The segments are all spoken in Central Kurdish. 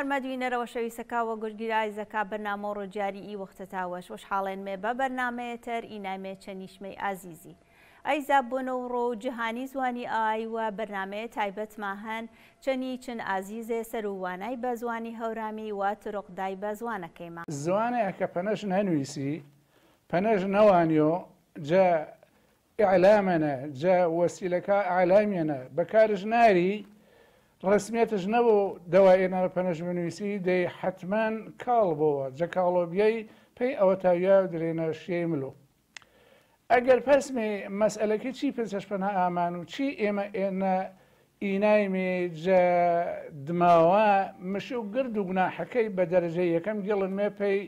خەرمەدوینەرەوە شەویسەکەوە گورگیرای زەکا بەرنامە ڕۆجاری ئی وەختە تاوەش وەش حاڵێنمێ بە بەرنمەیەتەر ئینامێ چەنیشمەی ئازیزی. ئەیزا بۆنەوڕۆ جیهانی زوانی ئایوە بەرنمەیە تایبەتما هەن چەنی چن ئازیزێ سەر و وانای بە زوانی هەورامی وا تڕۆقدای بە زوانەکەیمان. زوانەیە کە پەنەژن هەنوویسی پەنەژ نەوانیۆ جە ئەعلامەنە جە وەسیلەکە ئالامێنە بەکارژ ناری، ڕسمیێتش نەبوو دەوا ئێنە پەنەژمە نوویسی دەی حتمان کاڵ بۆەوە جەکاڵۆبیەی پێی ئەوە تاویا درێنە شێ ملو. ئەگەر پەسمی مەسئلەکە چی پێچەشپەنە ئامان و چی ئێمە ئێنە ئینایمێ دماوە مشی و گرد و گوناحەکەی بە دەرجەی یەکەم گڵن مێ پێی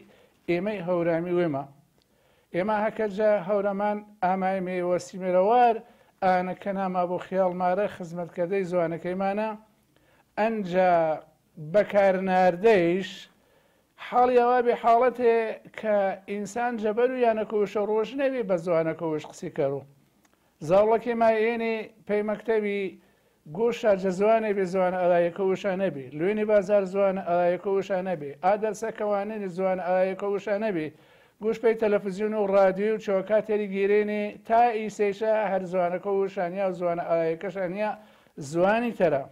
ئێمەی هەورامی وێمە. ئێمە هەکەجە هەورامان ئامای مێوەسیمێرەوار ئانەکە ناما بۆ خیاڵ مارە خزمەتکەدەی زوانەکەیمانە، ئەنجا بەکارناردەیش حاڵی ئەوە بێ حاڵەتێ کە ئینسان جەبەر و یانەکوشە ڕۆژ نەوی بە زوانەکەوش قسی کەڕوو زاوڵەکی مایێنی پێی مەکتەوی گۆشە جەزوانێ بێ زوان ئەلایەکە وشە نەبی لوێنی بازار زوان ئەلایەکە وشە نەبێ ئادەرسەکەوانێنی زوان ئەلایەکە وشە نەبێ گوش پێی تەلەفزیون و ڕادیو و چۆکا تێری گیرێنێ تا ئیسێشە هەر زوانەکە وشانیا و زوانە ئەلایەکەشانیا زوانی تەرە.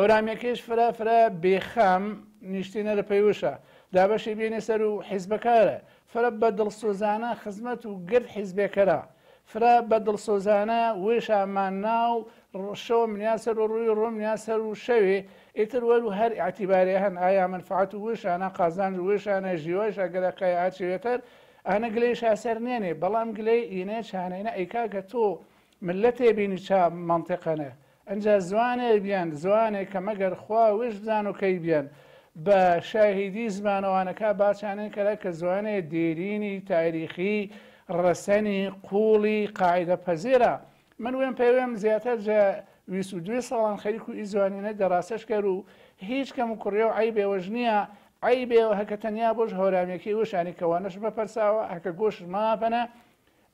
ئەورامەکەش فرا فرا بێخام نیشتینە لە پەیوشە دابەشی بینێ سەر و حیزبەکارە فرە بە دڵسۆزانە خزمەت و گرد حیزبێکەرە فرە بە دڵسۆزانە وێشامان ناو ڕشەوە منیاسەر و ڕووی ڕۆم نیاسەر و شەوێ ئیتر وەرو هەر ئاعتیبارێ هەن ئایا منفعات و وشانە قازان وێشانە ژیوەشە گەلەکەی ئاچوێتەر ئەە گلەی شاسەر نێنێ بەڵام گلەی ئینە چانەینە ئەیکا کە تۆ ملەتێ بینی چا منتەقەنە. ئەجا زوانێک بیان زوانێک کە مەگەر خوا وش بزان و کەی بیان بە شاهیدی زمانەوانەکە باچانێک کەرە کە زوانێ دێرینی تاریخی ڕەسەنی قوڵی قاعدە پەزیرە من وێم پێوێم زیاتر دوێ ساڵان خەریک و ئیزوانینە دەڕاستش کەر و هیچ کەم و کوڕێ و ئای بێوەژ نییە ئای بێ و هەکە تەنیا بۆش هۆرامێکی وشانی کەوانش بەپەرساوە هەکە گۆش ماپەنە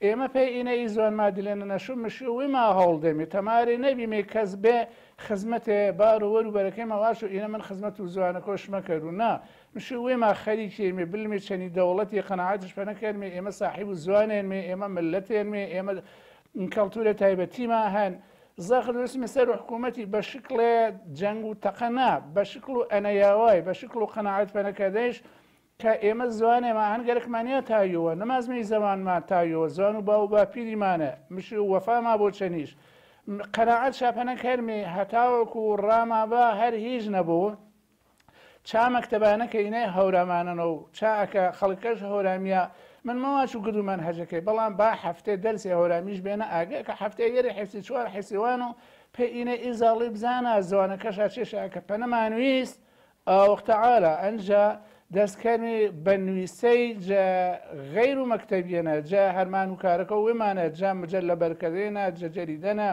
ئێمە پێی ئینەی زۆن مادیلێنە نەشو مشی ویما هەوڵ دەمی تەماری نەبیێ کەس بێ خزمەتێ بار و وەروبەرەکەی مەواش و ئینە من خزمەت و زوانە کۆش مەکەرونا مشی وێما خەریکیێمێ بلمی چەنی دەوڵەتی قەنەعاتش پەنەکەێنمێ ئێمە صاحب و زوانێنمێ ئێمە ملەتێنمێ ئێمە کەڵتورە تایبەتیما هەن. زەخلسمی سەر حکوومەتی بە شکلێ جەنگ و تەقەنا بە شکل و ئەنەیاوای بە شکل و قەنەعات پەنەکەدەش کە ئێمە زوانێمە هەنگەرەکمانە تاویەوە نمازمی زەمانمان تاویەوە زوان و باو با پیریمانە مش و وەفاما بۆ چەنیش قەنەعات شاپەنە کەرمێ هەتاوەکو و ڕاما بە هەر هیچ نەبوو چامەکتتەبانەکە ئینە هەورامانەنە و چاکە خەڵکەش هەورامیە من ماواش و گردومان هەژەکەی بەڵام با هەفتێ دەرسی هەورامیش بێنە ئاگە کە هەفتێ یێری حفتی چوار حسیوان و پێ ئینە ئیزاڵی بزانە زوانەکەش چێشەکە پەنەمانویست ئەوختەعاە ئەنجە دەستکەنی بە نوویسەی غیر و مەکتتەبیێنە جا هەرمان و کارەکە و ومانە جا مجل لە بەرکەدێنە جەجەریدەنە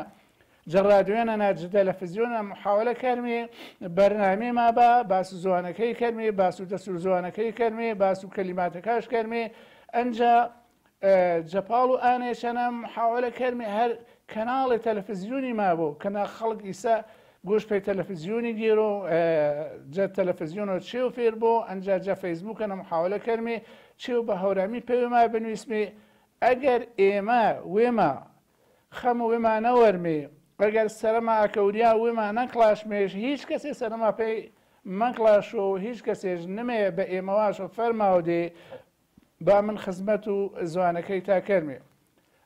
جەڕادوێنە ناجە لەفزیۆنە محاولە کەرمێ بەرنامی ما بە باس و زوانەکەی کەرمێ باس و دەسوور زوانەکەی کەرمێ باس و کەلیماتەکەش کەرمێ ئەجا جەپاڵ و ئانێشەنە محاولە کەرمێ هەر کەناڵی تەلەفزیۆنی ما بوو کەنا خەڵک ئیسا گۆش پێی تەلەفزیۆنی دیێرۆ جە تەلەفزیۆنە چێ و فێر بۆ ئەنجا جە فەیسبووکە نە محاولە کەرمێ چێ و بە هەورامی پێوێما بنویسمێ ئەگەر ئێمە وێمە خەم وێمانە وەرمێ ئەگەر سەرما ئەکەوریا وێمە نەکلاشمێش هیچ کەسێ سەرما پێی مەکلاش و هیچ کەسێش نمێ بە ئێمەواشە فەرماوە دێ با من خزمەت و زوانەکەی تا کەرمێ.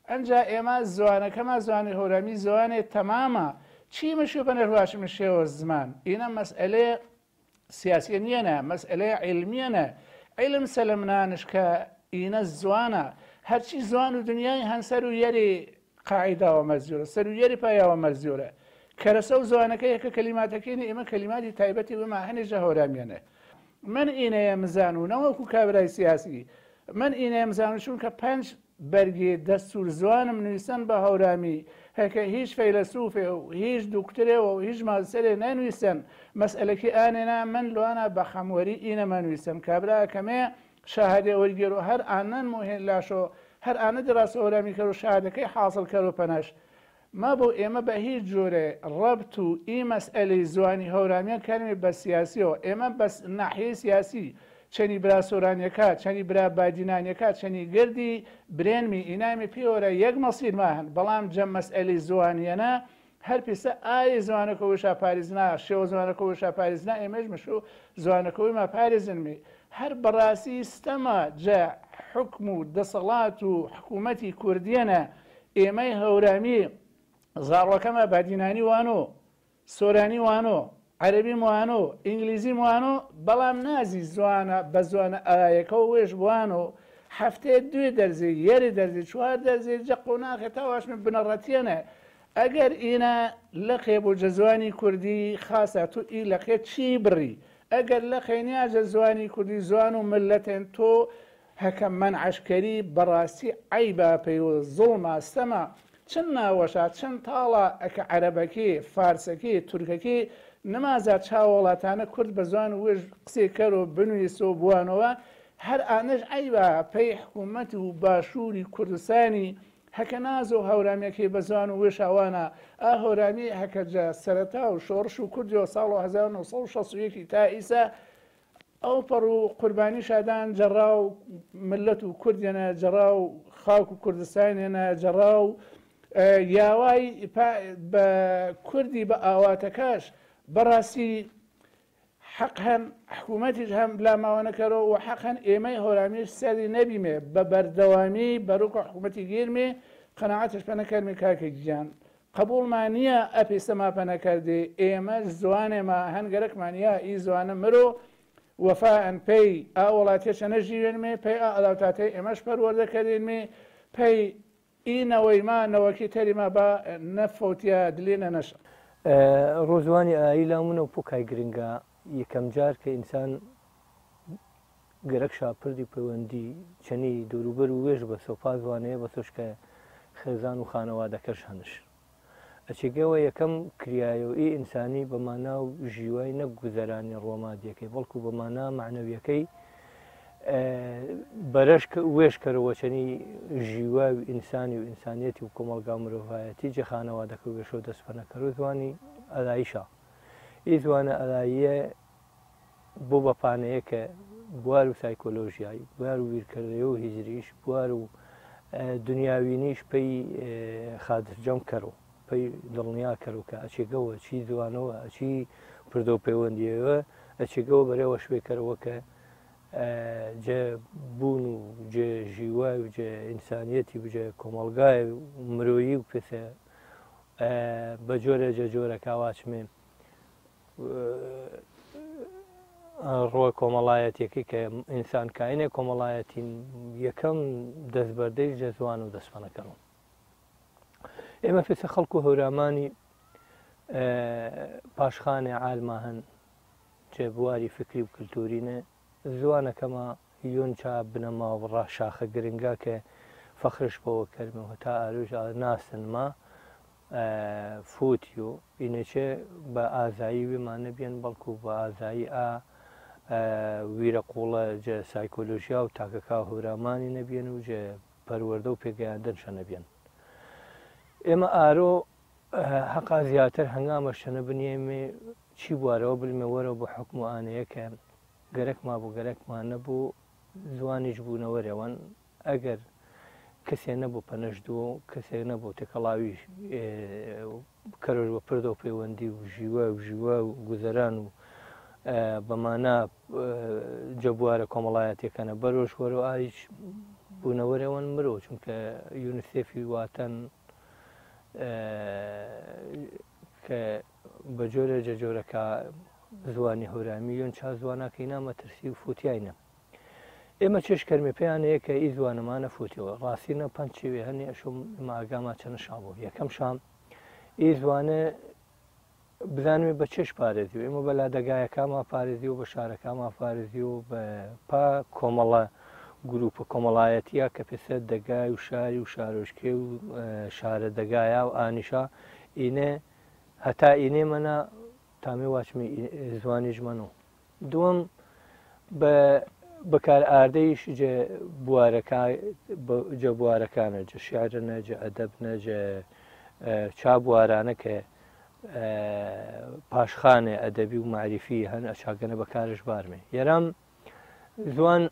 ئەنج ئێمە زوانەکەمە زوانی هەورامی زوانێ تەمامە چی مشو بەنەرواش مشێوە زمان ئینە مەسئلێ سیاسی نیەنە مەسئلێ عیلمیەنە عیلم سەلمنانش کە ئینە زوانە هەرچی زوان و دنیای هەنسەر و یەری قاعداوە مەزیورە سەر و یەری پایاوە مەزیورە کەرەسە و زوانەکە یەکە کەلیماتەکەینی ئمە کەلیماتی تایبەتی بمە هەنێژە هۆرامێنە من ئینەیە مزان و نەوەکو کابرای سیاسی من ئینەیە مزانشون کە پنج بەرگی دەستور زوانم نوویسن بە هەورامی هەکە هیچ فەیلسوفێ و هیچ دوکترێەوە و هیچ مازسەرێ نەنوویسن مەسئلەکی ئاێنا من لوانە بە خەموەری ئینەمەنوویسم کابرا کەمێ شاهدێ وەرگێر و هەر ئاەن مهێن لاشۆ هەر ئاە دراست ئۆرامی کە و شادەکەی حاصل کەەر و پەنەش. ما بۆ ئێمە بە هیچ جۆرێ ڕەبت و ئیمەسئلی زوانی هەورامیان کەرمی بە سیاسیەوە ئێمە بەس نحی سیاسی چەنی برا سۆرانەکە چەنی برا بادینانەکە چەنی گردی برێنمی ئینامی پیۆرە یەک مەسیرما هەن بەڵام جەممەس ئەلی زوانیەنە هەر پیسە ئای زوانەکە وشا پارێزنا شێوە زوانەکە وشا پارێزنا ئێمەش مشو زوانەکەوی ما پارێزنمی هەر بەڕاستی ستەمە جە حکم و دەسەڵات و حکوومەتی کوردیەنە ئێمەی هەورامی زارڕەکەمە بادینانی وانۆ سۆرانی وانۆ عەربی موانۆ ئینگلیزی موانۆ بەڵام نازی زوانە بە زوانە ئایەکە و وێش بوانەوە هەفتەیە دوێ دەرزی یەری دەرزی چوار دەرزی جە قۆناخێت تاواش من بنەڕەتێنە ئەگەر ئینە لە خێب و جەزوانی کوردی خاصە تو ئی لەخێ چی بڕی ئەگەر لە خێنیا جەزوانی کوردی زوان و ملەتێن تۆ هەکە من عشکەری بەڕاستی ئایبا پێی و زۆڵ ماستەمە چەند ناوەشا چەند تاڵە ئەکە عەرەبەکی فارسەکی تورکەکی نەمازار چاوەڵاتانە کورد بە زوان وژ قسێ کەرەوە بنووی سۆ بوانەوە هەر ئانەش ئەیوا پێی حکوومەت و باشووری کوردستانی هەکە ناز و هەورامەکەی بە زوان و وش ئەوانە ئا هەورامی هەکەجا سەرەتا و شۆڕش و کوردیەوە ساڵ 1960 تا ئیسا ئەو پەڕ و قوربانی شادان جەڕا و ملت و کوردێنە جەڕا و خاک و کوردستانێنە جەڕا و یاوای بە کوردی بە ئاواتەکەش بەڕاستی حەق هەن حکوومەتیش هەم لا ماوەەکەەوە و حەق هەن ئێمەی هۆرامیش سەری نەبیێ بە بەردەوامی بەرووکە حکوومەتی گیرمێ قەنەعاتش پەنەکەرمی کاکە گیان قبولمان نییە ئەپی سەما پەنەکردی ئێمە زوانێمە هەنگەرەکمانیا ئی زوانە مرۆ وەفاەن پێی ئا وڵاتێشە نەژیوێنمێ پێی ئالاوتاتەی ئێمەش پەروەردەکەدێنمێ پێی ئینەوەی ما نەوەکی تەریما بە نەفوتیا دلێنە نەشە ڕۆژوانی ئایی لامونە و پۆکای گرنگە یەکەم جار کە ئینسان گەرەک شاپردی پەیوەندی چەنی دوروبەر و وێژ بە سۆپازوانەیە بە سۆشکە خێزان و خانەوادەکەش هەنش ئەچێگەوە یەکەم کریایەوەی ئینسانی بەمانا و ژیوای نەک گوزەرانی ڕۆمادیەکەی بەڵکو بەمانا معنەویەکەی بەرەش وێش کەەوە چەنی ژیوا و ئینسانی و ئینسانیەتی و کۆمەلگا مرۆڤایەتی جەخانەوە دەکە وێشەوە دەستپەنەکەوتوانی ئەلایشا ئیتوانە ئەلاییە بۆ بەپانەیە کە بوار و سایکۆلۆژیایی بوار و ویرکردەوە و هیجریش بوار و دنیاوینیش پێی خادرجەم کەەوە پێی دڵنیا کەەوە کە ئەچێگەوە چی دوانەوە ئەچی پردۆ پەیوەندیەوە ئەچێگەوە بەرەوە شوێکەرەوە کە بوون و ژیوا و ئینسانیەتی بجێ کۆمەلگای و مرۆیی و پێسێ بە جۆرە جە جۆرە کاواچمێن ڕۆ کۆمەڵایەتێکی کە ئینسان کاینە کۆمەڵایەتی یەکەم دەستبەردەی جە جوان و دەسپەنەکەن و ئێمە پێسە خەڵکو هۆرامانی پاشخانێ عالما هەن جێبواری فکری و کللتورینە جوانەکەمە یۆنچا بنەما بڕا شاخە گرنگا کە فەخرش بۆەوە کەرمەوە تا ئاروژ ناسنما فوتی و ئینەچێ بە ئازایی وێمانە بێن بەڵکو بە ئازایی ئا ویرە قوڵە جە سایکۆلۆژیا و تاکەکە هورامانی نەبیێن و جێ پەروەەردە و پێگەیاندن شەنەبیێن ئێمە ئارۆ حقا زیاتر هەنگامە شەنە بنیێمێ چی بوارەوە بلمەوەرە بە حکومانەیە کە گەرەکمان بوو گەرەکمان نەبوو زوانیش بوونەوە ڕێوان ئەگەر کەسێ نەبوو پەنەشدووە کەسێک نەبوو تێکەڵاوی کەرەوە پردە و پەیوەندی و ژیوە و ژیوە و گوزەران و بەمانە جەبوارە کۆمەڵایەتەکەنە بەرۆش وەرە و ئایش بوونەوەرەوەن مرۆ چونکە یونسێفی واتەن کە بە جۆرە جەجۆرەکە زوانی هەورامیون چا زوانەکەی نامەترسی و فوتیاینە ئێمە چێشکەرمی پێیان یەکە ئی زوانەمانە فوتیەوە ڕاستینە پەنجوێ هەنی ئەشم ئەماگاما چەند شام بوو یەکەم شام ئی زوانە بزانێ بە چێش پارێزی و ئێمە بەلا دەگایەکەما پارێزی و بە شارەکەما پارێزی و بە پا کۆمەڵە گروپە کۆمەڵایەتە کە پێسە دەگای و شاری و شارۆشکێ و شارە دەگایە و ئانیشا ئینێ هەتا ئینێمەە تامێ واچمە زوانی ژمەنەوە دووەم بە بەکار ئاردەیش بوارەکەجە بوارەکانە جە شیارە نەجە ئەدەب نەجە چا بوارانە کە پاشخانێ ئەدەبی و معریفی هەن ئەچاگەنە بەکارش بارمێ یارام زوان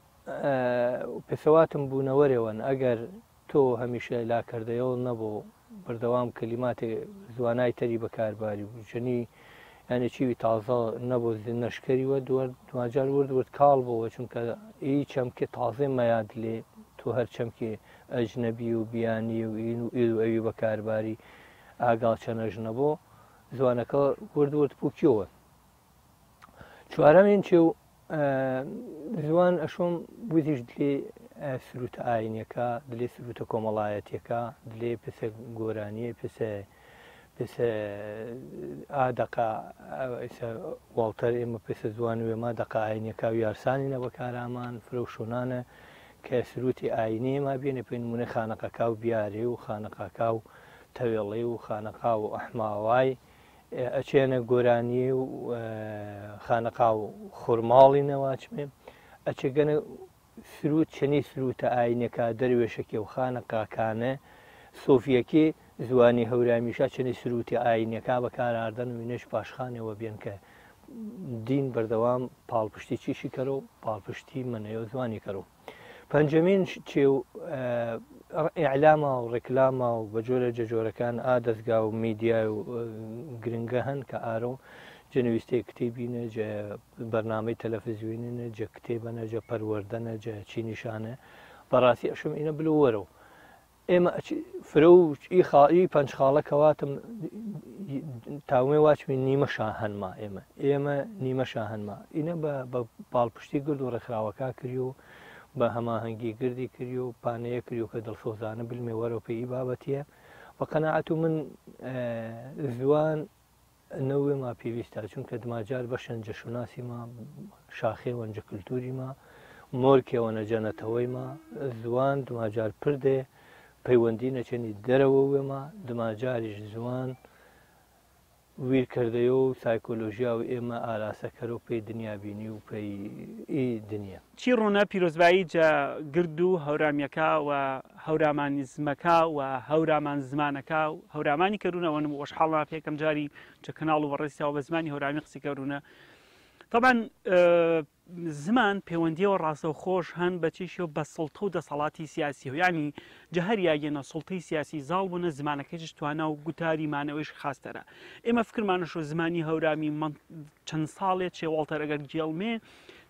پێسەواتم بوونەوەرێوەن ئەگەر تۆ هەمیشە لاکردەوە نەبوو بەردەوام کللیماتێ زوانای تەری بەکارباری بوو جنی ئەنی چیوی تازە نەبوو نەشکریوە دوجار ورد ورد کاڵ بەوە چونکە ئی چەمکە تازێ مەیاد لێ تۆ هەر چەمکێ ئەجنەبی و بیانی و ئین و ئید و ئەوی بە کارباری ئاگال چەنەژنەبوو زوانەکە ورد ورد پوکیەوە چوارەمین چێ و زوان ئەشۆم بوتیش دلێ سروتە ئاینەکە دلێ سروتە کۆمەڵایەتەکە دلێ پسە گۆرانیە پسە ئا دقا واڵتەر ئێمە پێسە جوان وێما دقا ئاینەکە و یارسانینە بە کارامان فرەوشونانە کە سروتی ئاینێمە بێنە پێین منە خانەقەکە و بیارێ و خانەقاکە و تەوێڵێ و خانەقا و ئەحماوای ئەچێنە گۆرانیە و خانەقا و خورماڵی نەواچمێ ئەچگەنە سروت چنی سروتە ئاینەکە دەروێشەکێ و خانەقاکانە سۆفیەکی زوانی هەورامیشە چنی سروتی ئاینەکە بەکاراردن و منێش پاشخانەوە بێن کە دین بەردەوام پاڵپشتی چیشی کەرە و پاڵپشتی منەوە زوانی کەرە. پەنجمین چێ و ئیعلامە و ڕێکلاما و بە جۆرە جەجۆرەکان ئادەستگا و میدیای و گرنگە هەن کە ئارۆ جنویستی کتێبینە بەرنامەی تەلەفزیوینە جە کتێبەنە جە پەروەردەنە جە چینیشانە بەڕاستی ئەشم ئینە بلوەرە و ئێمە فرە و ئی خائی پنج خاڵەکەواتم تاوێ واچوی نیمە شاهنما ئێمە ئێمە نیمە شاهنما ئینە بە باڵپشتی گرد و ڕێکخراوەکە کری و بە هەماهەنگی گردی کری و پانەیە کری و کە دڵسۆزانە بلمێ وەرەپی بابەتە بە قەنەعات و من زوان نەوێ ما پێویستە چونکە دماجار بە شەنجەشوناسی ما شاخێ وەنجە کللتوری ما مۆرکێوەنە جەنەتەوەی ما زوان دماجار پردێ پەیوەندی نەچێنی دەرەوە وێمە دماجاریش جوان ویرکردەوە و سایکۆلۆژیا و ئێمە ئاراسەکەەوە پێی دنیابینی و پێی دنیا چی ڕوونە پیرۆزبایی جا گرد و هەورامیەکە و هەورامانی زمەکە و هەورامان زمانەکە و هەورامانی کەرونەوەنم وەش حڵا پێکەم جاری چە کەناڵ و بەڕێسیەوە بە زمانی هەورامی قسیکەڕونە تامان زمان پەیوەندیەوە ڕاستە خۆش هەن بەچیشی و بە سڵتە و دەسەڵاتی سیاسی و ینی جەهریاگەنە سڵتی سیاسی زاڵ بوونە زمانەکەیش توانە و گوتاریمانەوەیش خاستەرە ئێمە فکرمانەشۆ زمانی هەورامی چەند ساڵێت چێواڵتەرەگەر گێڵمێ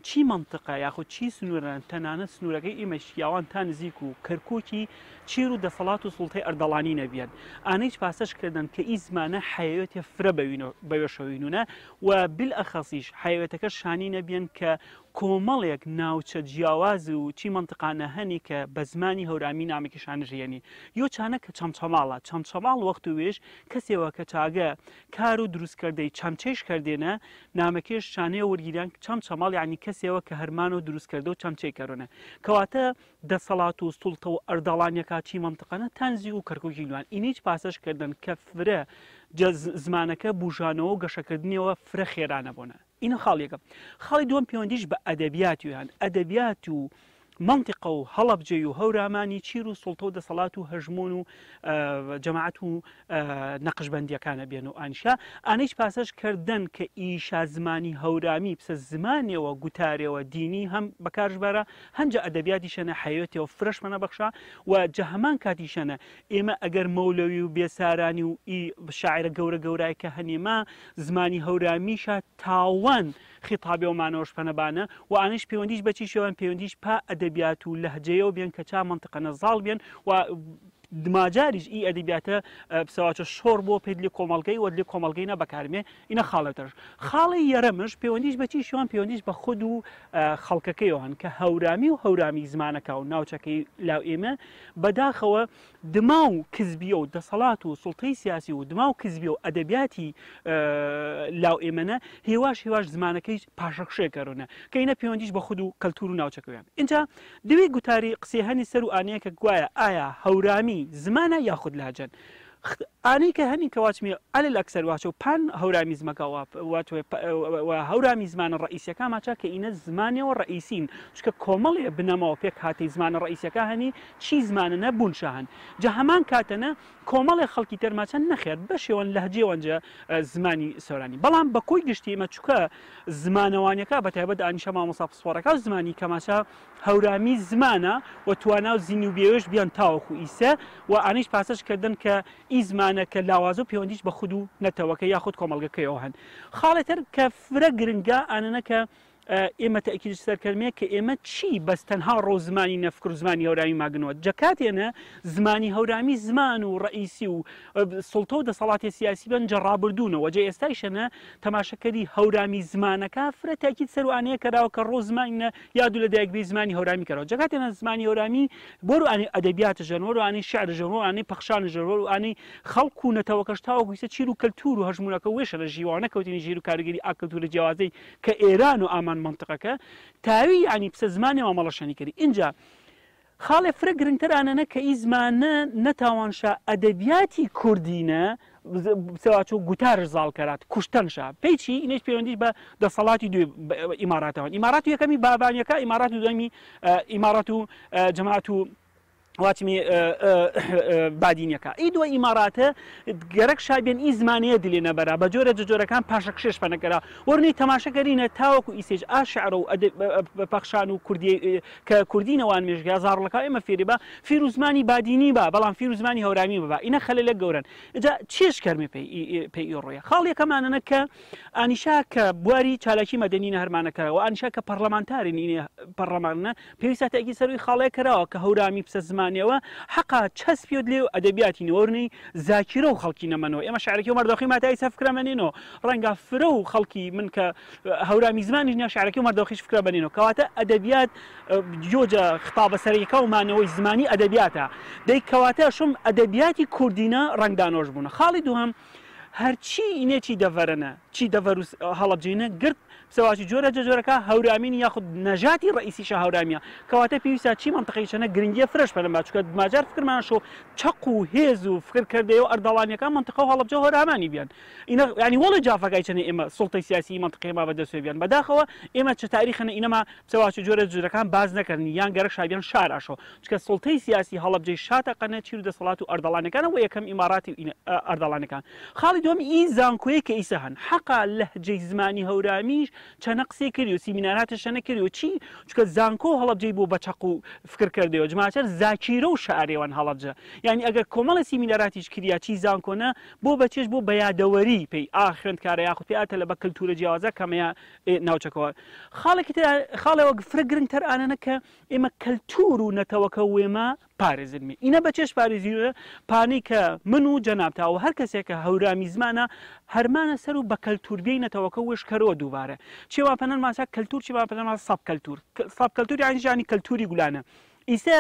چی منطقە یاخود چی سنوورن تەنانە سنوورەکەی ئیمەشیاوان تا نزیک و کەرکۆکی چیر و دەفڵات و سڵتەی ئەردەڵانی نەبیێن ئانەیچ پاسەشکردن کە ئی زمانە حەیەوێتی فرە بەوێشەوینونە و بل ئەخەسیش حیوێتەکە شانی نەبیێن کە کۆمەڵێک ناوچە جیاواز و چی منتقانە هەنی کە بە زمانی هەورامی نامێکیشانژێنی یۆ چانە کە چەمچەماڵە چەمچەماڵ وەخت و وێش کەسێوە کە چاگە کار و دروستکردەی چەمچێش کردێنە نامەکێش شانەیە وەرگیران چەمچەماڵ ینی کەسێەوە کە هەرمان و دروستکردە و چەمچێ کەڕۆنە کەواتە دەسەڵات و سوڵتە و ئەردەڵانیەکە چی منتقانە تەنزی و کەرکۆکی لوان ئینیچ پاسەشکردن کە فرە زمانەکە بژانەوە و گەشەکردنیەوە فرە خێرانە بۆنە ئینە خاڵیەکە خاڵی دوم پەیوەندیش بە ئەدەبیات ویان ئەدەبیات و منطقە و هەڵەبجێ و هەورامانی چیر و سڵتۆ دەسەڵات و هەژمون و جەماعات و نەقشبندیەکانە بێن و ئانیشا ئانەیش پاسەش کردنن کە ئیشا زمانی هەورامی پسە زمانێەوە گوتارەوە دینی هەم بەکارژبارە هەنج ئەدەبیاتیشەنە حەیەتەوە فرشمەنە بەخشا و جەهمان کاتیشەنە ئێمە ئەگەر مەولەوی و بێسارانی و ئی شاعرە گەورە گەورایکە هەنێما زمانی هەورامیشە تاوان. خیتابی و مانەوەش پەنەبانە و ئانش پەیوەندیش بەچی شێوان پەیوەندیش پا ئەدەبیات و لە هەجەیە و بێن کە چا منتقە نەزاڵ بێن و دماجاریش ئی ئەدیبیاتە پسەواچە شۆر بۆ پێ لە کۆمەلگەی وە لە کۆمەلگەینە بەکارمێ ئینە خاڵێتەرش خاڵی یەرەمش پەیوەندیش بەچی شوان پەیوەندیش بە خود و خەڵکەکەی هەن کە هەورامی و هەورامی زمانەکە و ناوچەکەی لاو ئێمە بەداخەوە دما و کزبیە و دەسەڵات و سڵتەی سیاسی و دما و کزبیە و ئەدەبیاتی لاو ئێمەە هێواش هێواش زمانەکەی پاشەخشێکەرونە کەینە پەیوەندیش بە خود و کەلتور و ناوچەکەیان اینجا دوێ گوتاری قسیهانی سەر و ئاانەیە کە گوایە ئایا هەورامی هەنی زمانە یاخود لاجن. ئانەی کە هەنی کەواچمی ئەل لەکسەر واچە و پان هەورامی زمەکەواتێ هەورامی زمانە ڕئیسەکە ماچە کە ئینە زمانەوە ڕئیسین چکە کۆمەڵێ بنەمەوە پێک هاتی زمانە ڕئیسەکە هەنی چی زمانە نەبوون شاهن جە هەمان کاتەنە کۆمەڵی خەڵکی تەرماچەند نەخێت بەشێوەن لە هەجێوەنجە زمانی سۆرانی بەڵام بەکۆی گشتیمە چووکە زمانەوانەکە بەتیبەت دانیشە مامۆسا پسوارەکە زمانی کەماچە هەورامی زمانە و توانا و زینوبێوش بیان تاوەکو ئیسە و ئانیش پاسەش کردن کە ئی زمانە کە لاوازە و پەیوەندیش بە خود و نەتەوەکە یاخود کۆمەلگەکەیەوە هەن خاڵێتەر کە فرە گرنگە ئاەنەکە ئێمە تەکیری سەرکردمەیە کە ئێمە چی بەستەنها ڕۆزمانی نەفکر زمانی هەورامی ماگنەوە جکاتێنە زمانی هەورامی زمان و ڕئیسی و سڵتۆ دەسەڵاتی سیاسی بن جەڕابردونەوە جێ ئێستایشەنە تەماشەکەری هەورامی زمانەکە فرە تاکیید سەروانەیە کەراوە کە ڕۆزمانینە یادو لە دایکبی زمانی هەورامی کەەوە جکاتێنە زمانی هەورامی بۆروانی ئەدەبیاتە ژەنۆروانی شعر ژەنۆوانی پەخشان ژەرۆروانی خەڵکو نەتەوە کەشتاوە گویسە چیر و کەلتور و هەژمونەکە وێشە لە ژیوانە کەوتنی ژیر و کارگەری ئاکەلتورە جیاوازەی کە ئێران و ئامان هەمان منطقەکە تاوی ینی پسە زمانی مامەڵەشانی کردی اینجا خاڵێ فرە گرنگترانەنە کە ئی زمانە نەتاوانشا ئەدەبیاتی کوردینە سواچوو گوتار زالکەات کوشتەنشا پێچی ئینش پەیوەندی بە دەسەڵاتی دو ئیماراتەوە ئیمارات یەکەمی بابانیەکە ئیمارات و دەمی ئیمارات و جەماعات و واتمی بادینەکە ئی دووە ئیماراتە گەرەک شابێن ئی زمانەیە دلێنە بەرا بە جۆرە جۆرەکان پاشە کشش پەنەکەرا وەرنی تەماشەکەرینە تاوەکو ئیسێج ئاشعرە و پەخشان و کوردی کە کوردینەوان مێژگا زارڵەکە ئێمە فێری بە فیروزمانی بادینی با بەڵام فیروزمانی هەورامی ببا ئینە خەلە لە گەورن جا چێش کەرمێ پێی ڕۆیە خاڵیەکەمانەنە کە ئانیشا کە بواری چالاکی مەدەنینە هەرمانەکەەوە ئانیشا کە پەرلەمانتارین پەرلەمانە پێویستە ئەگی سەروی خاڵێ کراوە کە هەورامی پسە زمان زمانەوە حقا چەسپی لێ و ئەدەبیاتی نۆرنی زاکیرە و خەڵکی نەمەنەوە ئێمە شارێکی و مەردەخی ماتای سەفکرە منێنەوە ڕەنگە فرە و خەڵکی من کە هەورامی زمانی نیە شارێکی و مەردەخیش فکرە بنێنەوە کەواتە ئەدەبیات جۆجە خطابە سەرەکە و مانەوەی زمانی ئەدەبیاتە دەیکەواتە شم ئەدەبیاتی کوردینە ڕنگدانۆش بوون خاڵی دووهم هەرچی ئینێکی دەڤەرەنە چی دەڤەر هەڵەبجینە گرت سەواچی جۆرە جۆرەکە هەورامین یاخود نەژاتی ڕئیسیشە هەورامیە کەواتە پێویستە چی منتەقیشەنە گرنگیە فرش بە لە ماچکە ماجار فکرمان شۆ چەق و هێز و فکرکردەوە ئەردەوانەکان منتەقە و هەڵبجە هەرامانی بیان ینی وڵی جافەکەی چنە ئێمە سڵتی سیاسی منتقیما بە دەسوێ بیان بەداخەوە ئێمە چ تاریخەنە ئینەما سەواچی جۆرە جۆرەکان باز نەکردن یان گەرە شابیان شاراشۆ چکە سڵتی سیاسی هەڵبجەی شاتەقەنە چیر دەسەڵات و ئەردەڵانەکانە و یەکەم ئیماراتی ئەردەڵانەکان خاڵی دوم ئی زانکۆی کە ئیسە هەن حەقا لەهجەی زمانی هەورامیش چەنە قسێ کردی و سیمیناراتشەنە کردی و چی چکە زانکۆ هەڵبجێ بۆ بەچەق و فکر کردەوە جماچەر زاکیرە و شعرێوان هەڵبجە یعنی ئەگەر کۆمەڵە سیمیناراتیش کردیا چی زانکۆنە بۆ بەچێش بۆ بەیادەوەری پێی ئا خوێندکارە یاخود پێ ئاتە لە بە کللتورە جیاوازە کەمەیە ناوچەکەەوە خاڵێکی خاڵەوە فرگرنگ تەرانەنە کە ئێمە کەلتور و نەتەوەکە وێمە پارێزنمی ئینە بە چێش پارێزیوە پانی کە من و جەنابتاوە هەر کەسێکە هەورامی زمانە هەرمانە سەر و بە کەلتوربیی نەتەوەکە وشکەرەوە دووبارە چێوا پەنەر ماسا کەلتور چی با پەنەر ساب کەلتور ساب کەلتوری ئاژانی کەلتوری گولانە. ئیسە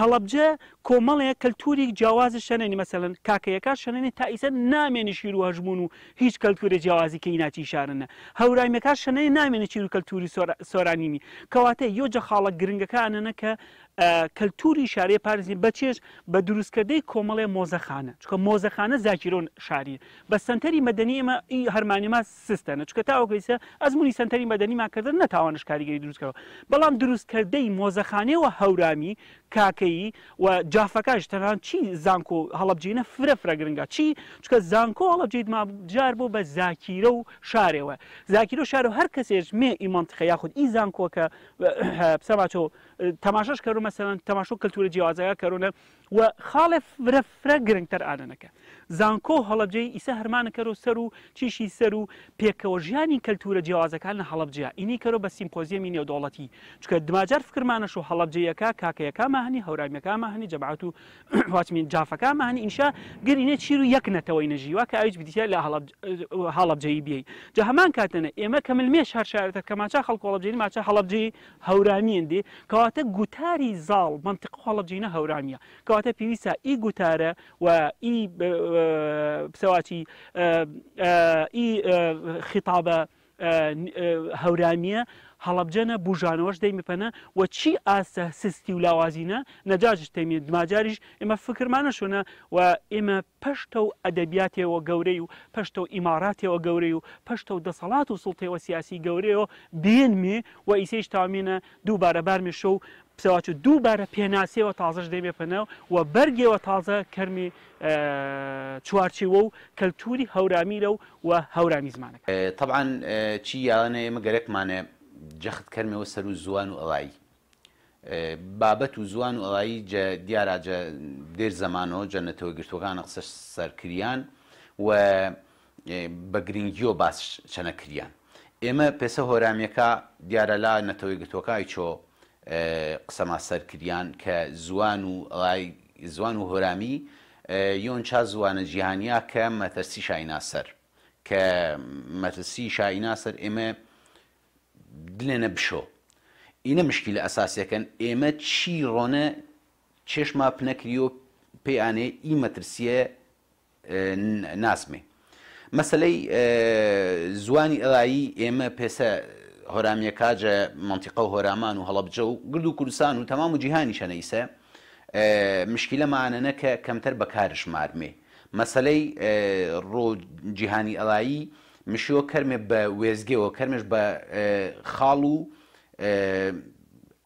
هەڵبجە کۆمەڵەیە کەلتوری جیاواز شەنێنی مەسەن کاکەیەکە شەنێنی تا ئیسە نامێنی شیر وهژمون و هیچ کەلتورە جیاوازی کە ناچی شارنە هەورامیەکە شەنەی نامێنە چیر و کەلتوری سۆرانیمی کەواتە یۆجە خاڵە گرنگەکانەنە کە کەلتوری شارەیە پارێزی بەچێش بە دروستکردەی کۆمەڵێ مۆزەخانە چکە مۆزەخانە زاکیرۆن شاری بە سنتەری مەدەنی ئمە ئی هەرمانیما سستەنە چکە تاوەکەیسە ئەزمموی سنتەری مەدەنیماکردن نەتاوانش کاریگەری دروستکەوە بەڵام دروستکردەی مۆزەخانەوە هەورامی کاکەیی و جافەکەش تەنان چی زانکۆ هەڵبجینە فرە فرەگرنگا چی چکە زانکۆ هەڵبجیت ما جار بۆ بە زاکیرە و شارەوە زاکیرۆ شارەوە هەر کەسێش مێ ئیمانتخەیاخود ئی زانکۆکە سەماچۆ تەماشش کەم مثلا تماشو کلتور جیازه کارونه و خاڵێ فرەفرە گرنگتر ئالەنەکە زانکۆ هەڵبجەی ئیسە هەرمانەکەەر و سەر و چیشی سەر و پێکەوە ژیانی کەلتورە جیاوازەکان لە هەڵبجیا ئینی کەەوە بە سیمپۆزیەمی نێودوڵەتی چکە دماجار فکرمانەش و هەڵبجەکە کاکەیەکەمە هەنی هەورامیەکەمە هەنی جەبعات و واچمین جافەکەمە هەنی ئینشا گرینە چیر و یەکنەتەوەی نەژیوە کە ئەویش بدیە لە هەڵبجەی بێ جە هەمان کاتەنە ئێمە کەملمێش هەرشارەتە کەماچە خەڵکۆڵبجین ماچە هەڵبجەی هەورامێندێ کەواتە گوتاری زاڵ منطق هەڵبجینە هەورامیە کەواتە کاتە پێویستە ئی گوتارە و ئی پسەواتی ئی خیتابە هەورامیە هەڵبجەنە بژانەوەش دەیمپەنە و چی ئاسە سستی و لاوازینە نەجاجش تەمی دماجاریش ئمە فکرمانە شوونە و ئێمە پشتە و ئەدەبیاتەوە گەورەی و پشتە و ئیماراتەوە گەورەی و پشتە و دەسەڵات و سڵتەوە سیاسی گەورەیەوە بێنمێ و ئیسش تامینە دووبارە بارمێشە و پسەواچ دووبارە پێناسیەوە تازەش دەبێپەنەوە و بەرگێەوە تازە کەرمی چوارچیوە و کەلتوری هەورامی لەو و هەورامی زمانەکە طبعاان چی یاڵانەیە مەگەرەکمانە جەخت کەرمەوە سەر و زوان و ئەڵایی بابەت و زوان و ئەڵایی دیاراجە دێر زمانەوە جەنەتەوە گرتوغانە قسە سەرکریان و بە گرنگیۆ باس چەنەکریان ئێمە پێسە هۆرامیەکە دیارە لا نەتەوەی گرتوەکای چۆ قسەما سەرکریان کە زوان و ئەڵای زوان و هۆرامی یۆن چا زوانە جیهانیا کە مەتەسی شاینا سەر کە مەتەسی شاینا سەر ئێمە دلێنە بشۆ ئینە مشکی لە ئەساسیەکەن ئێمە چی ڕۆنە چێشما پنەکریۆ پێیانێ ئیمەترسیە ناسمێ مەسلەی زوانی ئەلایی ئێمە پێسە هۆرامیە کاجە منتیقە و هۆرامان و هەڵبجە و گرد و کوردستان و تەمام و جیهانی شەنەیسە مشکیلەمانەنەکە کەمتر بەکارشمارمێ مەسلەی ڕۆ جیهانی ئەلایی مشیۆ کەرمێ بە وێزگەوە کەرمش بە خاڵ و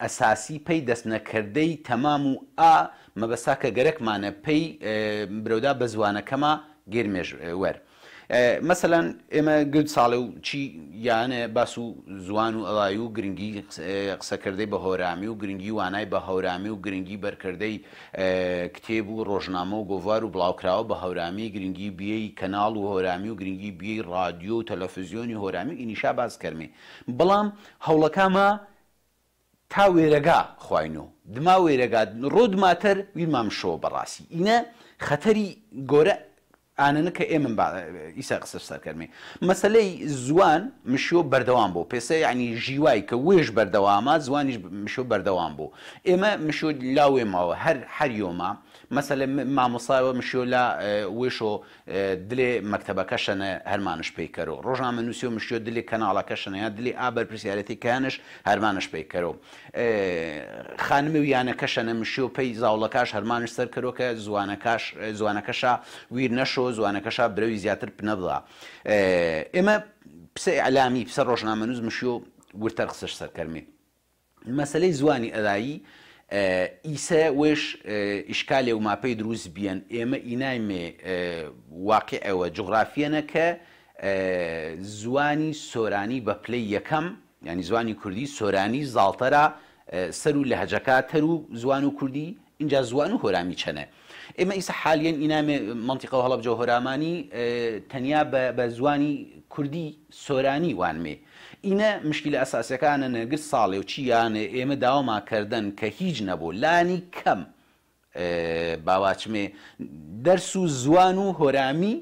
ئەساسی پێی دەستنەکردەی تەمام و ئا مەبەسا کە گەرەکمانە پێی برەودا بە زوانەکەمە گرمێژ وەر. مەسەلاەن ئێمە گرد ساڵێ و چی یانە باس و زوان و ئەڵای و گرنگی قسەکردەی بە هۆرامی و گرنگی وانای بە هەورامی و گرنگی بەرکردەی کتێب و ڕۆژنامە و گۆڤار و بڵاوکراوە بە هەورامی گرنگی بیەی کەناڵ و هۆرامی و گرنگی بیەی رادیۆ و تەلەفزیۆنی هۆرامی ئینیشا بازکەرمێ بەڵام هەوڵەکەمە تا وێرەگا خوین و دما وێرەگا ڕۆدماتەر ویرمام شۆ بەڕاستی ئینە خەتەری گۆرە ئاەنە کە ئێمە ئیسا قسە سەرکەرمی مەسلەی زوان مشۆ بەردەوام بوو پێسە ینی ژیوای کە وێش بەردەوامە زوانیش مشۆ بەردەوام بوو ئێمە مشۆ لاوێمەوە هەر هەریۆمە مەسلێ مامۆسایەوە مشیۆ لە وێشۆ دلێ مەکتتەبەکە شەنە هەرمانش پێیکەەوە ڕۆژان منوسی و مشیۆ دلی کەناڵەکە شنەیە دلی ئابەر پرسیارەتی کانش هەرمانش پێیکەەوە خانمی ویانەکە شەنە مشیۆ پێی زاوڵەکەش هەرمانش سەر کەەوەکە زوانەکەش زوانەکەشە ویر نەشۆ زوانەکەشە برەوی زیاتر پنەبدا ئێمە پسە ئەلامی پسە ڕۆژنامە نووز مشیۆ ورتەر قسەش سەرکەرمێ مەسلەی زوانی ئەدایی ئیسە وێش ئیشکالێ و ماپەی دروست بیەن ئێمە ئینایمێ واقع ئەوە جغرافیەنە کە زوانی سۆرانی بە پلەی یەکەم ینی زوانی کوردی سۆرانی زاڵتەرا سەر و لە هەجەکاتەر و زوان و کوردی اینجا زوان و هۆرامی چەنە ئێمە ئیسە حالیان ئینامێ منتیقە و هەڵبجە هۆرامانی تەنیا بە زوانی کوردی سۆرانی وانمێ ئینە مشکیل ئەساسەکانە نەگر ساڵێ و چیانێ ئێمە داواماکردن کە هیچ نەبوو لانی کەم باواچمێ دەرس و زوان و هۆرامی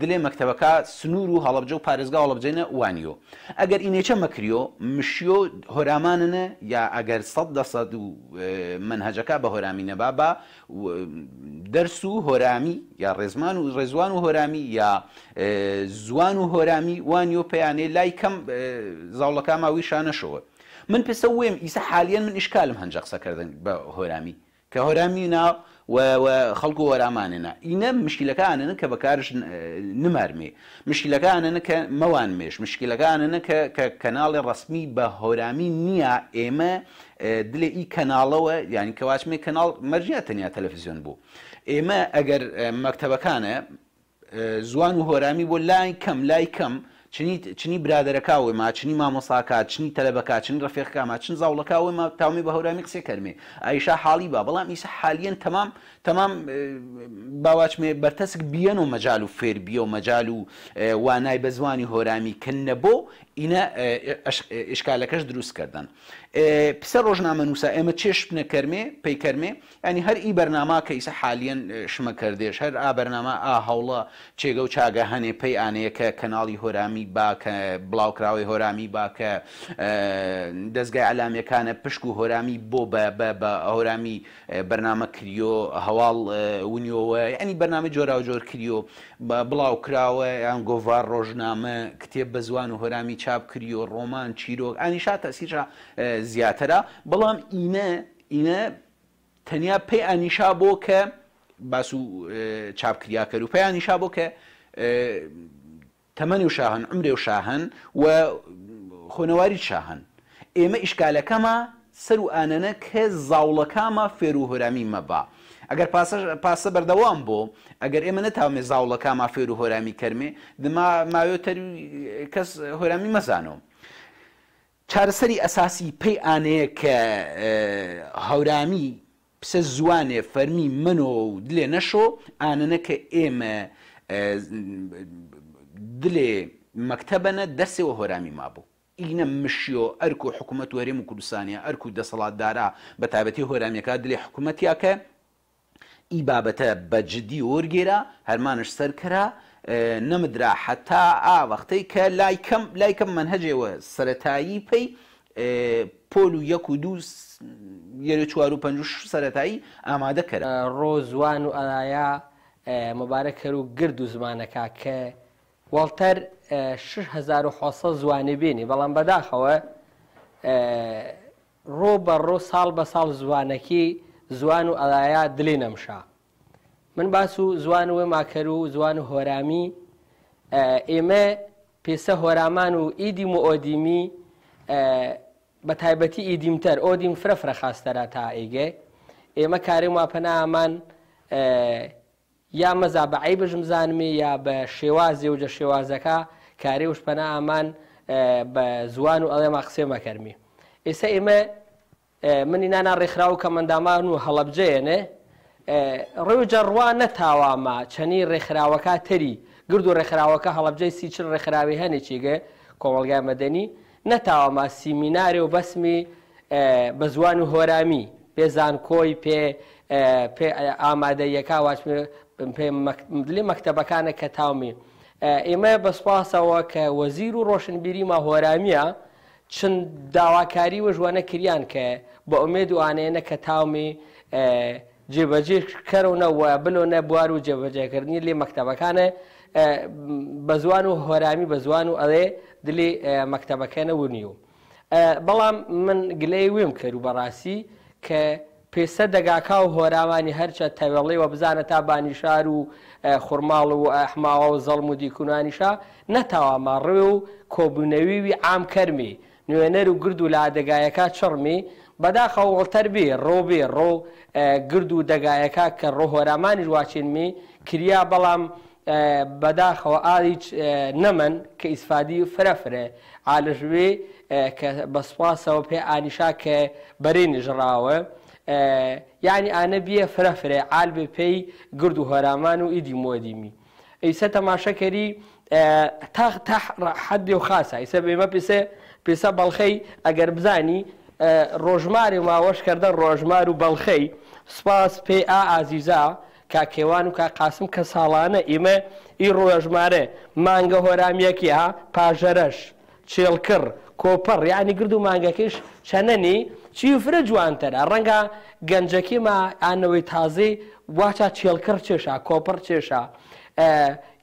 دلێ مەکتتەبەکە سنوور و هەڵبجە و پارێزگا هەڵبجێنە وانیۆ ئەگەر ئینێچە مەکریۆ مشیۆ هۆرامانە یا ئەگەر سە دەسەد و منهجەکە بە هۆرامی نەبا بە دەرس و هۆرامی یا ڕێزمان و ڕێزوان و هۆرامی یا زوان و هۆرامی وانیۆ پەیانێ لای کەم زاوڵەکە ماوی شانەشەوە من پێسە وێم ئیسە حالیان من ئیشکالم هەنجەقسەکردن بە هۆرامی کە هۆرامی ناو خەڵکو وەرامانێنە ئینە مشکلەکانە کە بەکارش نمارمێ مشکلەکانە کە مەوان مێش مشکلەکانە کە کەناڵی ڕسمی بە هۆرامی نییە ئێمە دلێ ئی کەناڵەوە یعنی کەواچمێ کەناڵ مەرجە تەنیا تەلەڤزیۆن بوو ئێمە ئەگەر مەکتتەبەکانە زوان و هۆرامی بۆ لای کەم لای کەم چنی برادەرەکەوەی ما چنی مامۆساکات چنی تەلەبەکە چن ڕفێخکە ما چن زاوڵەکەەوەی ما تامی بە هەورامی قسێ کەرمێ ئایشا حاڵی با بەڵام ئیسا حالیان تەمام تەمام باواچمێ بەرتەسک بیەن و مەجال و فێر بیە و مەجال و وانای بە زمانی هۆرامی کردنە بۆ ئینە ئشکالەکەش دروست کردنن. پسە ڕۆژنامە نووسە ئێمە چێش نەکەرمێ پێیکەرمێ ئەنی هەر ئی بەرناما کە ئیسە حالیان شمەکردێش هەر ئا بەرنامە ئا هەوڵە چێگە و چاگە هەنێ پێی ئانەیە کە کەناڵی هۆرامی باکە بڵاوکراوی هۆرامی باکە دەستگای ئەلامیەکانە پشک و هۆرامی بۆ بە هۆرامی بەرنامە کریۆ هەواڵ ونیۆوە ئەنی بەرنامە جۆرا و جۆر کریۆ بە بڵاو کراوە یان گۆڤار ڕۆژنامە کتێب بە زوان و هۆرامی چاپ کریۆ ڕۆمان چیرۆک ئانی شاتە سیرا زیاترە بەڵام ئینە ئینە تەنیا پێی ئانیشا بۆ کە باس و چاپکریاکەر و پێیان نیشا بۆ کە تەمەنی و شاهن عمرێ و شاهن و خۆنەواری شاهن ئێمە ئیشکالەکەمە سەر و ئانەنە کە زاوڵەکەمە فێر و هۆرامی مەبا ئەگەر پاسە بەردەوام بۆ ئەگەر ئێمە نەتاوێ زاوڵەکەمە فێر و هۆرامی کەرمێ دما ماوێتەر کەس هۆرامی مەزانەوە چارەسەری ئەساسی پێی ئانەیە کە هەورامی پسە زوانێ فەرمی منۆ و دلێ نەشۆ ئانەنە کە ئێمە دلێ مەکتتەبەنە دەسێەوە هۆرامی مابوو. ئینە مشیۆ ئەرک و حکوومەت وەرێم و کوردستانە ئەرک و دەسەڵاتدارا بە تابەتی هۆرامیەکە دلێ حکوومەتیاکە ئی بابەتە بەجددی وەرگێرا هەرمانش سەرکەرا نەمدرا حتا ئاوەختەی کە لایکەم لایکەم من هەجێەوە سەتایی پێی پۆل و یەک و دو یەرە چوار و پنج سەتایی ئامادە کرد ڕۆزوان و ئەلایە مبارە کەر و گرد و زمانەکە کە وڵتەر 1600 زوانی بینی بەڵام بەداخەوە ڕۆ بە ڕۆ ساڵ بە ساڵ زوانەکی زوان و ئەلایە دلی نەمشە من باس و زوان و ماکەر و زوان و هۆرامی ئێمە پێسە هۆرامان و ئیدیم و ئۆدیمی بە تایبەتی ئیدیمتەر ئۆدیم فرەفرە خاستەرا تا ئێگێ ئێمە کارێم واپەنامان یا مەزا بەعی بژم زانمی یا بە شێوازێ و جە شێوازەکە کاری وشپەنا ئامان بە زوان و ئەڵێ ماقسێ مەکەرمی ئێستا ئێمە منی نانا ڕێکخرا و کەمەندامان و هەڵەبجەیەنێ ڕێوجە ڕوا نەتاوامە چەنی ڕێکخراوەکە تەری گرد و ڕێکخراوەکە هەڵبجەی سیچل ڕێکخراوی هەنێکیگە کۆمەلگای مەدەنی نەتاوامە سیمیناری و بەسمی بە زوان و هۆرامی پێزان کۆی پێ پێ ئامادە یەکا واچمێ پێ مەکتتەبەکانە کە تاومی ئێمە بەسپاسەوە کە وەزیر و ڕۆشنبیری ما هۆرامیە چند داواکاری وەژوانە کریان کە بە ئومێد وانێنە کە تاومی جێبەجێ کەرەوە وە بلۆ نەبوار و جێبەجێکردنی لێ مەکتتەبەکانە بە زوان و هۆرامی بە زوان و ئەڵێ دلی مەکتتەبەکەنە ونی و. بەڵام من گلەی وێم کرد و بەڕاستی کە پێسە دەگاکا و هۆراوانی هەرچە تەوێڵی و بزانە تا بانیشار و خورماڵ و ئەحماوە و زەڵم و دیکونانیشا نەتاوامە ڕێ و کۆبوونەویوی ئام کەرمی نوێنەر و گرد و لادەگایەکە چڕمی بەداخەوەڵتەر بێ ڕۆبێ ڕۆ گرد و دەگایەکە کە ڕۆهۆرامانی ژواچێنمی کریا بەڵام بەداخەوە ئاریچ نەمەن کە ئیسفادی و فرەفرێ ئالژوێ بە سوپاسەوە پێ ئانیشا کە بەرێنی ژراوە. یعنی ئانە بیە فرەفرێ ئال بێ پێی گرد و هەرامان و ئیدی مۆدیمی. ئەیسە تەماشەکەری تا حەدی و خاصە ئیسە بێمە پێسە پێسە بەڵخەی ئەگەر بزانی ڕۆژماری و ماوەشکردن ڕۆژمار و بەڵخەی سپاس پێ ئا ئازیزا کاکێوان و کا قاسم کە ساڵانە ئیمە ئی ڕۆژمارە مانگە هۆرامیەکی ها پاژەرەش چێڵکڕ کۆپەڕ یانی گرد و مانگەکەش چەنەنی چیفرە جوانتەرە ڕەنگە گەنجەکی ما ئانەوەی تازی واچە چێڵکڕ چێشا کۆپەر چێشە.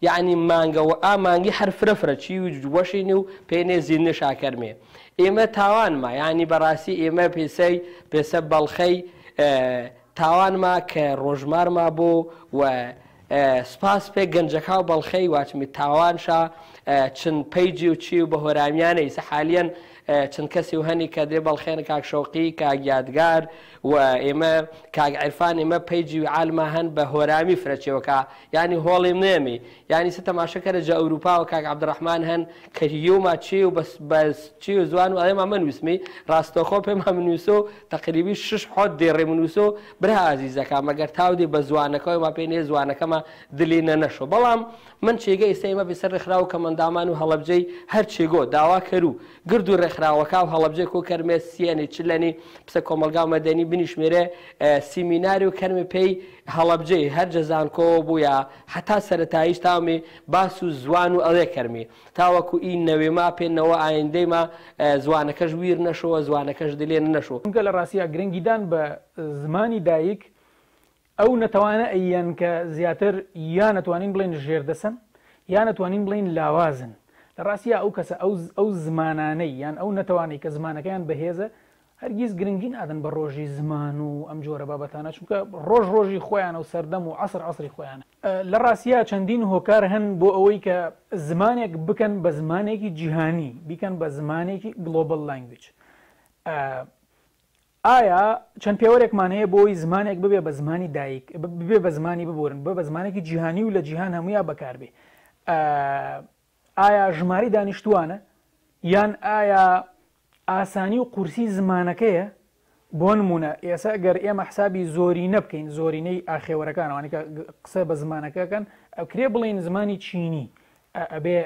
یعنی مانگەەوە ئامانگی هەرفرەفرە چی و وەشین و پێێنێ زیینە شاکەرمێ ئێمە تاوانمە ینی بەڕاستی ئێمە پێسەی پێسە بەڵخەی تاوانمە کە ڕۆژمارما بۆ و سپاس پێ گەنجەکە و بەڵخەی واچمی تاوانشا چند پەیجی و چی و بە هۆرامیانە ئیسە حالیان چەند کەسی و هەنی کە دێ بەڵخێن کاک شوقی کاک یادگار و ئێمە کاک عرفان ئێمە پیجی و عالمە هەن بە هۆرامی فرەچەوەکە ینی هۆڵی نێمی ینی سە تەماشەکەرە جە ئەوروپا و کاک عبدڕحمان هەن کەریۆما چێ و چی و زوان و ئەڵێ ما منویسمی ڕاستەخۆ پێم هە منویسۆ تقریبی شش حۆت دێڕێ منووسۆ برازیزەکە مەگەر تاودێ بە زوانەکەی ما پێ نێ زوانەکەمە دلێنە نەشۆ بەڵام من چێگە ئێستامە بێسەر ڕێکخراوە کە مندامان و هەڵبجەی هەر چێگۆ داوا کەرو گرد و ڕێکخراوەکە و هەڵبجێ کۆ کەرمێ سیێنێ چلەنی پسە کۆمەلگا مەدەنی بنیشمێرە سیمیناری و کەرمە پێی هەڵبجەی هەر جەزانکۆ بووە هەتا سەرەتاییش تا ئەندامێ باس و زوان و ئەڵێ کەرمێ تاوەکو ئین نەوێ ما پێێنەوە ئاەندەیما زوانەکەش ویر نەشەوە زوانەکەش دلێن نەشەوە گە لە ڕاستە گرنگیدان بە زمانی دایک ئەو نەتەوانە ئەیان کە زیاتر یان نتوانین بڵێن ژێردەسن یان نتوانین بڵین لاوازن لە ڕاستە ئەو کەسە ئەو زمانانەی یان ئەو نەتوانانی کە زمانەکەیان بەهێزە هەرگیز گرنگی نادن بە ڕۆژی زمان و ئەم جۆرە بابەتانە چونکە ڕۆژ ڕۆژی خۆیانە و سەردەم و عسر عسری خۆیانە لە ڕاستیا چەندین هۆکار هەن بۆ ئەوەی کە زمانێک بکەن بە زمانێکی جیهانی بیکەن بە زمانێکی گلۆبل لانگویج ئایا چەند پێوەرێکمان هەیە بۆی زمانێک ببێ بە زمانی دایک ببێ بە زمانی ببورن بە بە زمانێکی جیهانی و لە جیهان هەمویان بەکاربێ ئایا ژماری دانیشتوانە یان ئایا ئاسانی و قورسی زمانەکەیە بۆ نمونە ئێسا گەر ئێمە حسابی زۆری نەبکەین زۆرینەی ئاخێوەرەکانوانیکە قسە بە زمانەکەکەن ئەکرێ بڵین زمانی چینی ئەبێ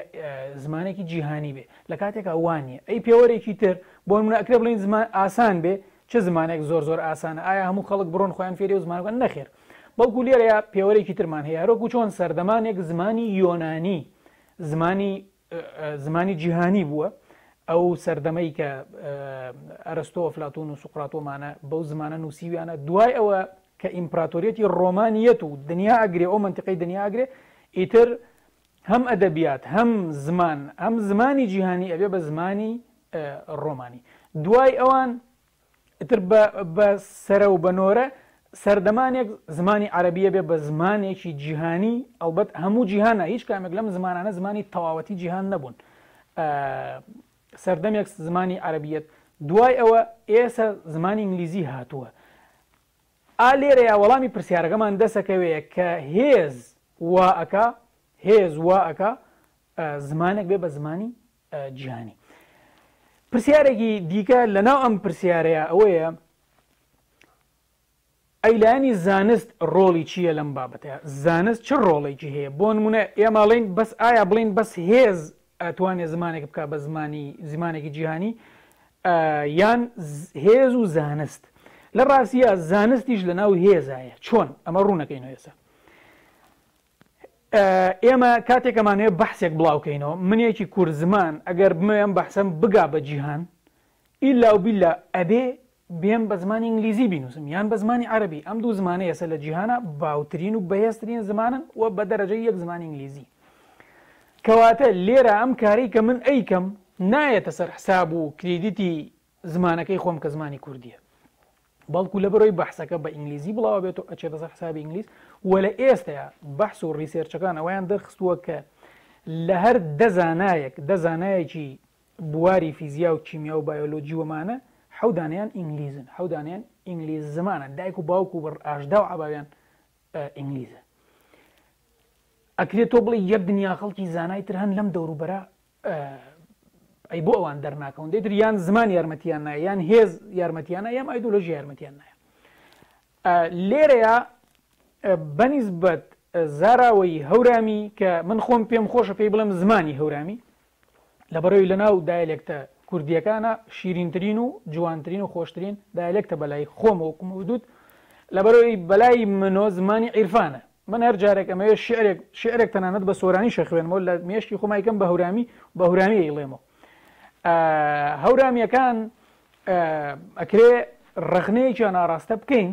زمانێکی جیهانی بێ لە کاتێکا وانە ئەی پێوەرێکی تر بۆ منە ئەکرێ بڵین زمان ئاسان بێ چه زمانێک زۆر زۆر ئاسانە ئایا هەموو خەڵک بڕۆن خۆیان فێری و زمانەکەن نەخێر بەڵکو لێرەیە پێوەرێکی ترمان هەیە ڕۆکو چۆن سەردەمانێک زمانی یۆنانی زمانی زمانی جیهانی بووە ئەو سەردەمەی کە ئەرستۆ ئەفلاتون و سوقراتۆمانە بەو زمانە نووسیویانە دوای ئەوە کە ئیمپراتۆریەتی ڕۆمانیەت و دنیا ئەگرێ ئەو منتیقی دنیا ئەگرێ ئیتر هەم ئەدەبیات هەم زمان ئەم زمانی جیهانی ئەبێ بە زمانی ڕۆمانی دوای ئەوان تر بە سرە و بەنۆرە سەردەمانێک زمانی عربیە بێ بە زمانێکی جیهانی ئەلبەت هەموو جیهانە هیچ کامێک لەم زمانانە زمانی تەواوەتی جیهان نەبوون سەردەمێک زمانی عربیت دوای ئەوە ئێستا زمانی ئینگلیزی هاتووە ئا لێرە یا وەڵامی پرسیارەکەمان دەسەکەوەیە کە هێز وا ئەکا هێز وا ئەکا زمانێک بێ بە زمانی جیهانی پرسیارێکی دیکە لەناو ئەم پرسیارەیە ئەوەیە ئەیلانی زانست ڕۆڵی چییە لەم بابەتەیە زانست چ ڕۆڵێکی هەیە بۆ نمونە ئێماڵین بەس ئایا بڵین بەس هێز ئەتوانێت زمانێک بک بە زمانی زمانێکی جیهانی یان هێز و زانست لە ڕاستیە زانستیش لە ناو هێزایە چۆن ئەمە ڕوونەکەین هێسا ئێمە کاتێکەمانەیە بەحسێک بڵاوکەینەوە منێکی کورد زمان ئەگەر بمەیان بەحسم بگا بە جیهان ئیلا و بیلا ئەبێ بێم بە زمانی ئینگلیزی بینوسم یان بە زمانی عربی ئەم دوو زمانە ئێسە لە جیهانە باوترین و بەهێسترین زمانن و بە دەرەجە یەک زمانی ئینگلیزی کەواتە لێرە ئەم کاری کە من ئەیکەم نایەتە سەر حساب و کریدیتی زمانەکەی خۆم کە زمانی کوردیە بەڵکو لە بەرۆی بەحسەکە بە ئینگلیزی بڵاو بێت و ئەچێتە سەر حسابی ئینگلیس و لە ئێستەیە بەحس و ریسێرچەکان ئەویان دەرخستووە کە لە هەر دەزانایەک دەزانایەکی بواری فیزیا و کیمیا و بایۆلۆجی ومانە حەودانیان ئینگلیزن حەودانیان ئینگلیز زمانە دایک و باوکو بەر ئاشدا و عباویان ئینگلیزە ئەکرێت تۆ بڵێ یەک دنیا خەڵکی زانایتر هەن لەم دەوروبەرە ئەی بۆ ئەوان دەرناکەون دەیتر یان زمان یارمەتیان نایە یان هێز یارمەتیانە یام ئایدۆلۆژی یارمەتیان نایە لێرەیە بەنیزبەت زاراوەی هەورامی کە من خۆم پێم خۆشە پێی بڵم زمانی هەورامی لە بەرەوەی لە ناو دایلێکتە کوردیەکانە شیرینترین و جوانترین و خۆشترین دایلێکتە بەلای خۆمەوەکم ودود لە بەرەوەی بەلای منۆ زمانی عیرفانە من هەر جارێک ئەمەیە شعرێک شعرێک تەنانەت بە سۆرانی شەخوێنەوە لە مێشکی خۆمایکەم بە هەورامی بە هورامی ئەیڵێمەوە هەورامیەکان ئەکرێ ڕخنەیەکی ناڕاستە بکەین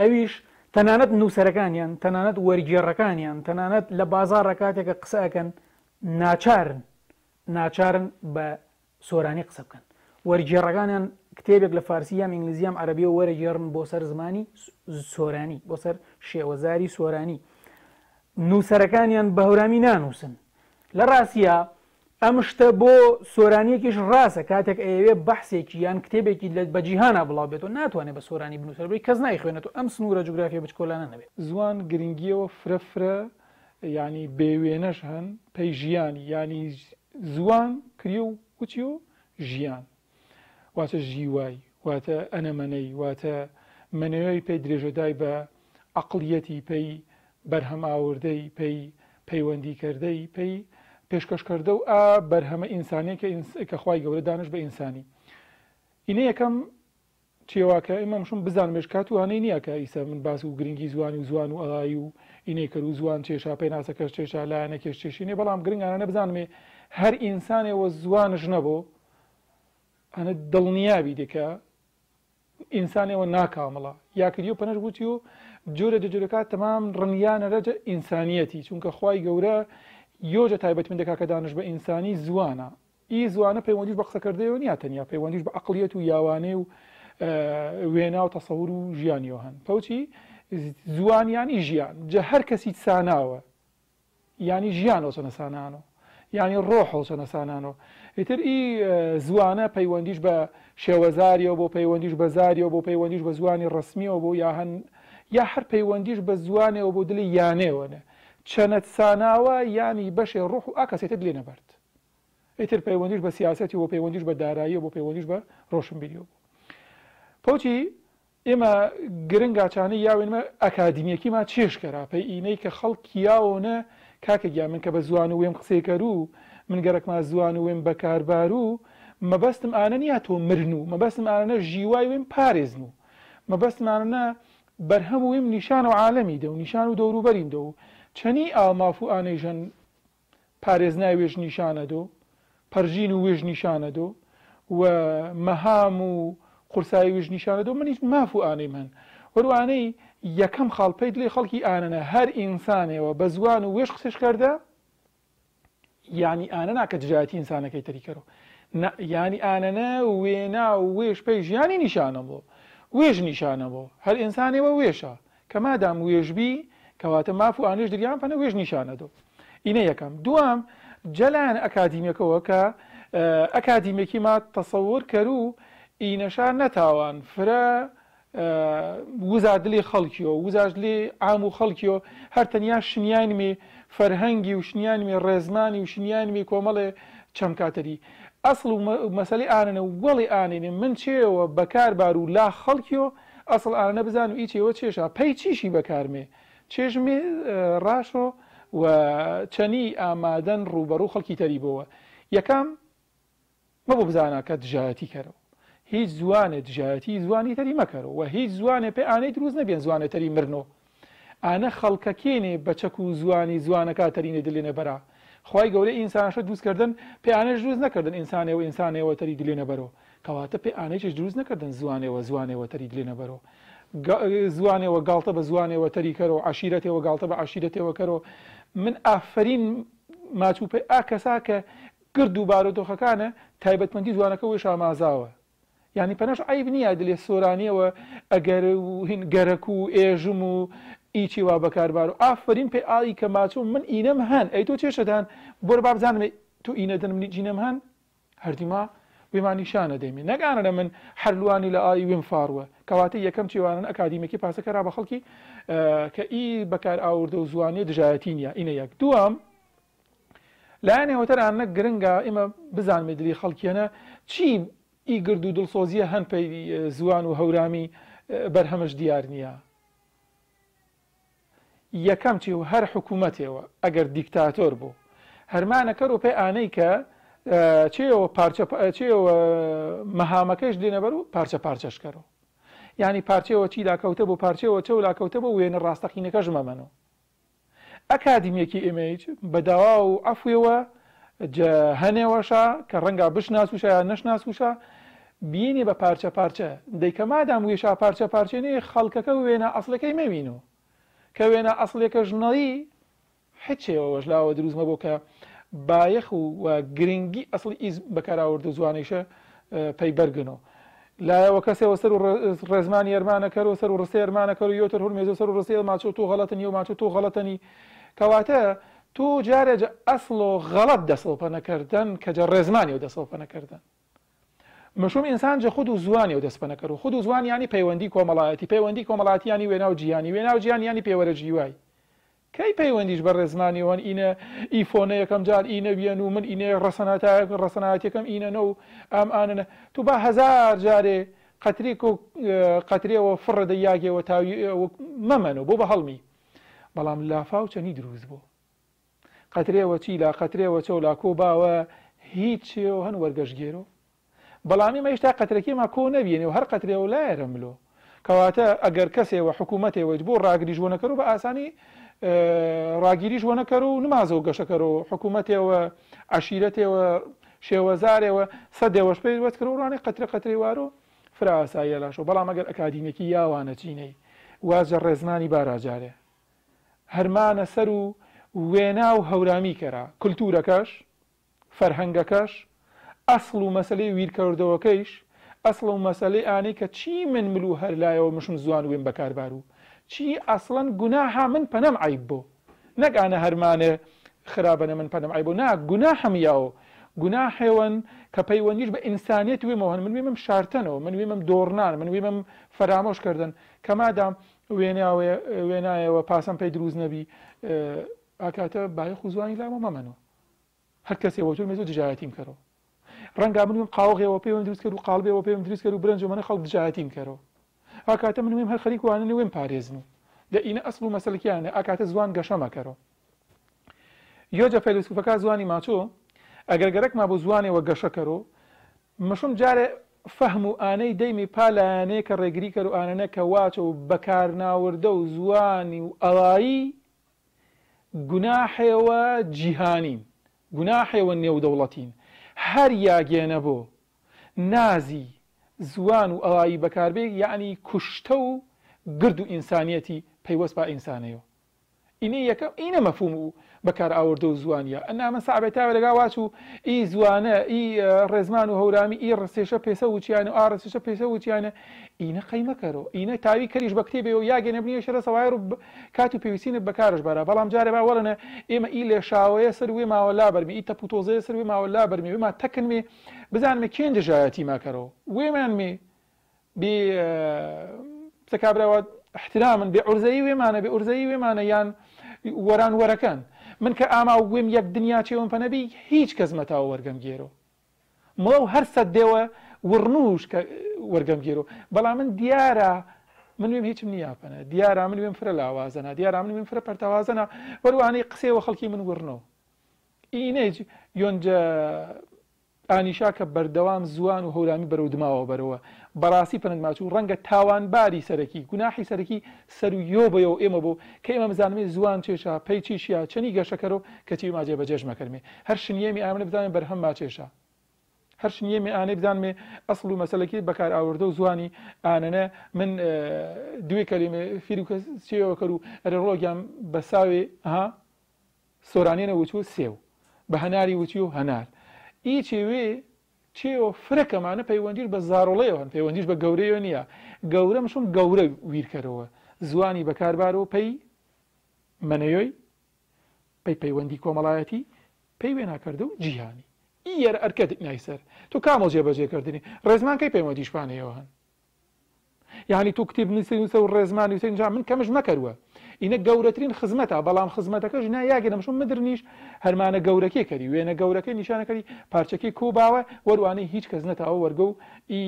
ئەویش تەنانەت نووسەرەکانیان تەنانەت وەرگێڕەکانیان تەنانەت لە بازار ڕکاتێکە قسەکەن ناچارن ناچارن بە سۆرانی قسە بکەن وەرگێڕەکانیان کتێبێک لە فارسیام ئینگلیزیام عربی و وەرەگەڕن بۆ سەر زمانی سۆرانی بۆ سەر شێوەزاری سۆرانی نووسەرەکانیان بەهورامی نانووسن لە ڕاستە ئەم شتە بۆ سۆرانیەکیش ڕاستە کاتێک ئەوێ بەحسێکی یان کتێبێکی لە بەجییهانا بڵاو بێت و ناتوانێت بە سۆرانی بنووسەربی کەس نایخوێنێت و ئەم سنوورە جوگرافیە بچکۆلانە نەبێت زوان گرنگیەوە فرەفرە ینی بێوێنەش هەن پەی ژیانی ینی زوان کری و کوچی و ژیان واتە ژیوای واتە ئەنەمەنەی واتە منەوەی پێی درێژەدای بە عقلەتی پێی بەرهەم ئاوردەی پێی پەیوەندیکردەی پێی پێشکەشکردە و ئا بەرهەمە ئینسانی کە خی گەورە دانش بە ئینسانی ئینە یەکەم چێواکە ئێمەمشم بزان مشکات و هانەی نییە کە ئیسا من باس و گرنگی زوان و زوان و ئەڵایی و ئینەی کەر و زوان چێشا پێی ناسەکەش چێشا لایەنە کێش چێشینێ بەڵام گرنگانە بزانمێ هەر ئینسانێەوە زوانش نەبوو ئەە دڵنیاوی دەکە ئینسانەوە ناکامەڵە یاکردیو پەنەر گوتی و جۆرە دەجۆرەکە تەمام ڕنیانە رەجە ئینسانیەتی چونکە خی گەورە یۆجە تایبەتمن دەکا کە دانش بە ئینسانی زوانە ئی زوانە پەیوەندیش بە قسەکردەوە نیە تەنیا پەیوەندیش بە عقلیەت و یاوانێ و وێنا و تەسەور و ژیانیۆ هەن پەوچی زوانیانی ژیان جە هەر کەسی ساناوە ینی ژیان ئۆسە نەسانانەوە ینی ڕۆح ئۆسە نەسانانەوە ئیتر ئی زوانە پەیوەندیش بە شێوەزاریەوە بۆ پەیوەندیش بەزاریەوە بۆ پەیوەندیش بە زوانی ڕسمیەوە بۆ یا هەن یا هەر پەیوەندیش بە زوانەوە بۆ دلی یانێوەنە چەنەت ساناوە ینی بەشێ ڕوح و ئاکەسێتت لێ نەبرد ئیتر پەیوەندیش بە سیاستی بۆ پەیوەندیش بە دارایی بۆ پەیوەندیش بە ڕۆشنبیریەوە بوو پۆچی ئێمە گرنگاچانی یاوێنمە ئەکادمیەکیمان چێشکەرا پێی ئینەی کە خەڵک یاوەنە کاکە گیا من کە بە زوان و وێم قسێکەر و من گەرەکما زوان و وێن بەکاربار و مەبەستم ئاە یا تۆ مرن و مەبەستم ئاە ژیوای وێن پارێزم و مەبەستمانە بەرهەم ویم نیشان و عاالەمی دە و نیشان و دەوروبەریم دە و چەنی ئاماف و ئانەیژەن پارێزنای وێژ نیشانە دۆ پەرژین و وێژ نیشانە دۆ و مەهام و قورسایی وێژ نیشانە دۆ منیش ماف و ئانەی من وەروانەی یەکەم خاڵپیت لێ خەڵکی ئاەنە هەر ئینسانەوە بە زوان و وێش قسەش کردە ینی ئانە ناکە جاتی ئینسانەکەی تریکەەوە ینی ئانەنە وێنا وێش پێی ژیانی نیشانە بۆ وێژ نیشانە بۆ هەر ئینسانەوە وێشە کە مادام وێژبی کەواتە ماف و ئانێش دریان پەنە وێژ نیشانە دۆ ئینە یەکەم دوام جەلایەن ئەکادیمەکەەوە کە ئەکادیمێکی ما تەسەور کەرو و ئینەشان نەتاوان فرە وزار دلی خەڵکیەوە وزار لێ ئام و خەڵکیەوە هەر تەنیا شنیانمێ فەرهەنگی وشنیانمی ڕێزمانی وشنیانمی کۆمەڵێ چەمکاتەری ئەسڵ و مەسلی ئاەنە وەڵی ئاێنێ من چێەوە بەکاربار و لا خەڵکیۆ ئەسڵ ئاەنە بزان و ئیچەوە چێشا پێی چیشی بەکارمێ چێژمێ ڕاشۆ و چەنی ئامادەن ڕوبەرو خەڵکی تەریبەوە یەکام مەبوو بزانە کە دژایەتی کەرەوە هیچ زوانە دژایەتی زوانی تەری مەکەرەوە و هیچ زوانێ پێ ئانەی دروست نەبێن زوانە تەری مرنەوە ئانە خەڵکە کێنێ بەچەک و زوانی زوانەکە تەرینە دلێنە بەرا خی گەورە ئینسانش دروستکردن پێیانش دروست نەکردن ئینسانەوە ئینسانەوە تەری دلێنە بەرەوە کەواتە پێ ئانێکش دروست نەکردن زوانەوە زوانەوە تەری دلێنە بەرەوە زوانەوە گاڵتە بە زوانەوە تەریکەەوە عشیرەتەوە گاڵتە بە عشیرەتەوە کەەوە من ئافرین ماچوپێ ئا کەسا کە گرد و بارۆدۆخەکانە تایبەتمەندی زوانەکەەوە شامازاوە ینی پەنەش ئایب نییە دلێ سۆرانیەوە ئەگەر و هین گەرەک و ئێژم و ئیچی وا بەکاربار و ئافرین پێ ئای کە ماچوو من ئینەم هەن ئەی تۆ چێشەدان بۆر بابزانم تو ئینە دن منی جینەم هەن هەردیما وێمانیشانە دەێمی نەگانە لە من هەرلوانی لە ئای وێم فاروە کەواتە یەکەم چێوانن ئەکادیمێکی پاسەکەرا بە خەڵکی کە ئی بەکار ئاوردە و زوانی دژایەتی نیە ئینە یەک دوام لایەنێوەتەران نە گرنگە ئمە بزانمێ دلی خەڵکیەنە چی ئی گرد و دڵسۆزیە هەن پێی زوان و هەورامی بەرهەمەش دیار نییە یەکەم چی و هەر حکوومەتەوە ئەگەر دیکتاتۆر بوو هەرمانەکە و پێی ئانەی کە چێەوە پارچەچێەوە مەهامەکەش دێنەبەر و پارچە پارچەشکەەوە ینی پارچەوە چی لاکەوتە بۆ پارچەوە چە و لاکەوتە بۆ وێنە ڕاستەقینەکەش مەمەنەوە ئەکادیمێکی ئێمەیج بەداوا و ئەفوێەوە هەنێوەشا کە ڕەنگە بشناسوشە یا نەشناسوشە بینی بە پارچە پارچە دەیکە مادام وێشا پارچە پارچێنێ خەڵکەکە وێنە ئەسلەکەی مەبینەوە کە وێنە ئەسلێکە ژنەڵی حچێەوەش لاوە دروستمە بۆ کە بایەخ و گرنگی ئەسڵ ئیز بەکاراوردە زوانیشە پەیبەرگنەوە لایەوە کەسێەوە سەر و ڕێزمان یارمانەکەەر و سەر و ڕستی یارمانەکە و یۆتر هەر مێزۆ سەر و ڕستی ماچۆ تۆ غەڵەتنی و ماچۆ تۆ غەڵەتنی کەواتە تۆ جارێجە ئەسڵ و غەڵەت دەسڵپەنەکردن کەجە ڕێزمانی و دەسڵپەنەکردن مەشوم ئینسانجە خود و زوانی و دەستپەنەکە و خود و زوان ینی پەیوەندی کۆمەڵایەتی پەیوەندی کۆمەڵاتیانی وێنا و جیانی وێنا و جیان ینی پێوەرە جیوای کەی پەیوەندیش بە ڕێزمانیوان ئینە ئیفۆنە یەکەم جار ئینە وێن و من ئینێ ڕسەناتایەک ڕسەناتەکەم ئینەنە و ئەم ئاەنە تو بە هزار جارێ قەتریک و قەترێەوە فڕە دەیاگەوە تاوی مەمەن و بۆ بە هەڵمی بەڵام لافااو چەنی دروست بوو قەترێەوە چی لا قەترێەوە چە و لا کۆ باوە هیچ چێ و هەن وەرگەشگێرەوە بەڵامی مەیشتا قەترەکیمە کۆ نەبیێنێ و هەر قەترێەوە لایەرە ملۆ کەواتە ئەگەر کەسێەوە حکوومەتێوەت بۆ ڕاگریژوەنەکە و بە ئاسانی ڕاگیریش وەنەکەر و نمازە و گەشەکەر و حکوومەتێەوە عشیرەتەوە شێوەزارەوە سەدێوەش پێی وەت کرد وڕانی قەترە قەتریوار و فراسایە لاشۆ بەڵام ئەگەر ئەکادینێکی یاوانە چینەی واجە ڕێزمانی باراجارێ هەرمانە سەر و وێنا و هەورامی کەرا کولتورەکەش فەرهەنگەکەش ئەسڵ و مەسلەی ویرکەردەوەکەیش ئەسڵ و مەسلەی ئانەی کە چی من ملو هەر لایەوە مشم زوان وێن بەکاربار و چی ئەسڵەن گوناها من پەنەم عیب بۆ نەگانە هەرمانە خراپەنە من پەنەم عیب بۆ نا گونا هەمیاوە گونا حێوەن کە پەیوەنیش بە ئینسانیت وێمەوەن من وێمم شارتنەوە من وێمم دۆڕنان من وێمم فەرامۆشکردن کەمادام وێناوێ وێنایەوە پاسم پێی دروست نەبی ئاکاتە باە خوزوانی لامە مەمەنەوە هەر کەسێ وەتون مێزۆ دژایەتیم کەەوە ڕەنگا من قاوغەوە پێم دروست کرد و قالبەوە پێم دروست کرد و برنجمەە خەڵک دجاەتیم کەرەوە ئاکاتە من وێم هەر خەریکوانن وێم پارێزن و لە ئینە ئەسڵ و مەسلکیانە ئاکاتە زوان گەشەمەکەەوە یۆجە فەیلسوفەکە زوانی ماچۆ ئەگەر گەرەکما بۆ زوانێەوە گەشەکەەوە مەشم جارێ فەهم و ئانەی دەیمی پالانەیە کە ڕێگری کە و ئانەنە کە واچە و بەکارناوردە و زوانی و ئەڵایی گوناحێوە جیهانین گوناحێوە نێودەوڵەتین هەر یاگێنە بۆ نازی زوان و ئەوایی بەکاربێ یعنی کوشتە و گرد و ئینسانیەتی پەیوەست با ئینسانەوە ئینە یەکەم ئینە مەفوم و بەکار ئاوردە و زوانیە ئەنامە سابێتاوە لەگا واچ و ئی زوانە ئی ڕێزمان و هەورامی ئی ڕستێشە پێسە وچیانە و ئارەسیشە پێسە وچیانە ئینە قەیمەکەرەوە ئینە تاوی کەریش بە کتێبێ و یاگەێنە بنیە شەرە سەوای و کات و پێویستینت بەکارش بارە بەڵام جارێ با وەرنە ئێمە ئی لێ شاوەیە سروێ ماوە لا بەرمی ئی تەپوتۆزەیە سروێ ماوە لا بەرمی وێما تەکنمێ بزانمە کێن دژایەتی ماکەرەوە وێمان مێ بێ سەکابراوە احترامن بێ عورزایی وێمانە بێ عورزایی وێمانە یان وەران وەرەکان من کە ئاما وێم یەک دنیا چێوم پەنەبی هیچ کەس مەتاوە وەرگەم گێرۆ مڵەو هەرسە دێوە ورنوش کە وەرگەم گێرۆ بەڵام من دیارە من وێم هیچم نیاپەنە دیارە من وێم فرە لاوازەنا دیارە من وێم فرە پەرتەوازەنا بەروانەی قسێەوە خەڵکی من ورنەوە ئینێج یۆنجە ئانیشا کە بەردەوام زوان و هەورامی بەرەو دماوە بەرەوە بەڕاستی پەنگماچوو ڕەنگە تاوانباری سەرەکی گوناحی سەرەکی سەر و یۆ بەوە ئێمە بوو کە ئێمە بزانێت زوان چێشا پێی چیشیا چەنی گەشەکەەوە کەتی ماجێ بەجێش مەکەرمێ هەر شنیەمی ئامنە بزانێت بەرهەم ماچێشە هەر شنیەمی ئانەی بزانێ ئەسڵ و مەسلەکی بەکار ئاوردە و زوانی ئانەنە من دوێ کەلیمە فیرکە سێەوەکە و ڕۆگیان بەساوێ ها سۆرانێنە وچوە سێو بە هەناری وتی و هەنار ئیچێ وێ تێوە فرەکەمانە پەیوەندیر بە زارۆڵەیەوەن پەیوەندیش بە گەورەیە نییە گەورەم شم گەورە ویرکەرەوە زوانی بەکاربارەوە پێی منەوەی پێی پەیوەندی کۆمەڵایەتی پێی وێناکردە و جیهانی ئیەر ئەرکەت نایسەر تو کامە جێبەجێکردنی ڕێزمانکەی پەیوەندیشپانەوە هەن یعنی تو کتێب نووسە و ڕێزمانی وسنج من کەمش مەکەوە ئینە گەورەترین خزمەتە بەڵام خزمەتەکەش نایاگەنمشم مدرنیش هەرمانە گەورەکەی کەری وێنە گەورەکەی نیشانەکەی پارچەکەی کۆباوە وەروانەی هیچ کەس نەتەوە وەرگە و ئی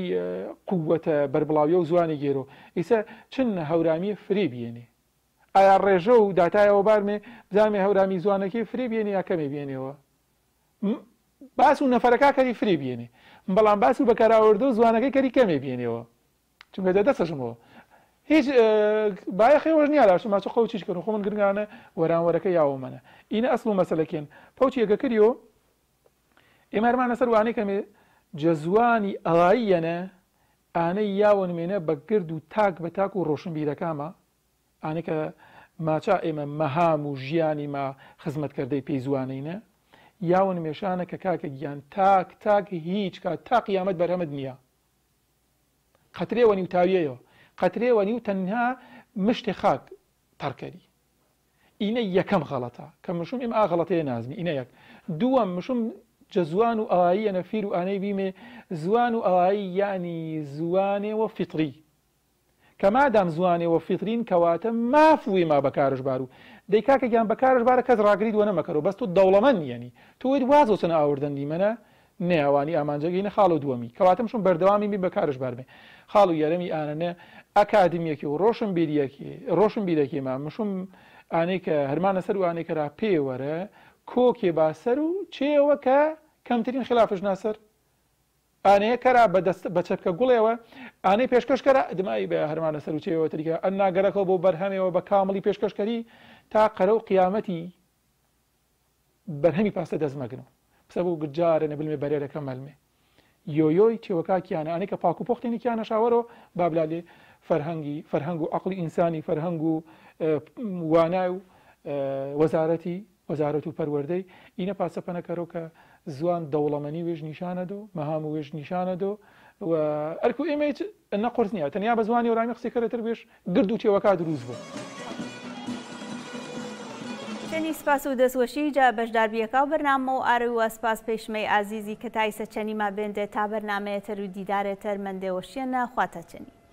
قووەتە بربڵاویە و زوانی گێرۆ ئیسە چن هەورامی فری بێنێ ئایا ڕێژە و داتایەوە بارمێ بزانێ هەورامی زوانەکەی فری بێنێ یا کەمێ بێنێەوە باس و نەفەرەکە کەری فری بێنێ بەڵام باس و بەکارراوەردە و زوانەکەی کەری کەمێ بێنێەوە چونکە دەدەسەشمەوە هیچ باەخەوەش نیە لاش ماچ خەو چیش کردن خۆمن گرگانە وەرانوەرەکە یاوەمەەنە ئینە ئەسڵ و مەسلەکەن پەوچی یەکە کردیەوە ئێمارمانە سەروانەی کەمێ جەزوانی ئەڵاییەنە ئانەی یاوەنمێنە بە گرد و تاک بە تاک و ڕۆشنبیرەکامە ئانەکە ماچا ئێمە مەهام و ژیانی ما خزمەتکردەی پێی زوانینە یاون مێشانە کە کاکە گیان تاک تاک هیچ کا تاقیامەت بەرەمەد نییە قەترێوە نیوتاویەوە قەترێ وەنی و تەنها مشتی خاک تەرکەری ئینە یەکەم غەڵەتە کە مشوم ئێمە ئاغڵەتەیە نازمی ئینە یەک دووەم مشوم جەزوان و ئاایی نەفیر و ئانەی بیمێ زوان و ئاایی ینی زوانێەوە فیتری کە مادام زوانێەوە فیترین کەواتە مافوی ما بەکارشبار و دەیکاکە گیان بەکارشبارە کەس ڕاگریت وە نەمەکەەوە بەست و دەوڵەمەند یەنی توێت واز سنە ئاوردەنی منە نێوانی ئامانجەگەی نە خاڵ و دووەمی کەواتەم شم بەردەوامی بی بەکارشبار بێ خاڵ و یارەمی ئاەنە ئەکادمیەکی و ڕۆشن بیریەکی ڕۆشن بیرەکیمان مشم ئانەی کە هەرمانە سەر و ئانێکەرا پێوەرە کۆکێ باسەر و چێوە کە کەمترین خلافش ناسەر ئانەیە کەرا بە چەپکە گوڵێەوە ئانەی پێشکەشکەرە دمایی بە هەرمانە سەر و چێەوە تریکە ئەن ناگەرەکەەوە بۆ بەرهەمەوە بە کامەڵی پێشکەشکەری تا قەرە و قیامەتی بەرهەمی پاستە دەستمەگرن پسە بوو گجارە نەبلێ بەرێرەکە مەلمێ یۆیۆی چێوەکاکییانە ئەنێکە پاکو پۆختێنی کیانە شاوەرەوە بابلالێ فەرهەنگی فەرهەنگ و عقلی ئینسانی فەرهەنگ و وانای و وەزارەتی وەزارەت و پەروەەردەی ئینە پاسەپەنەکەەوە کە زوان دەوڵەمەنی وێژ نیشانە دۆ مەهام و وێژ نیشانە دۆ ئەرک و ئێمە نە قرسنیە تەنیا بە زمانی و ڕامی قسیکەرەتر بێش گرد و تێوەکە دروست بوو. چەنی سپاس و دەستوەشی جا بەشداربیەکە و بەرنامە و ئارووە سپاس پێشمەی ئازیزی کە تایسە چەنیما بێندێت تا بەرنمەیە تەر و دیدارێت تەرمەندێەوەشیەنە خواتە چەنی.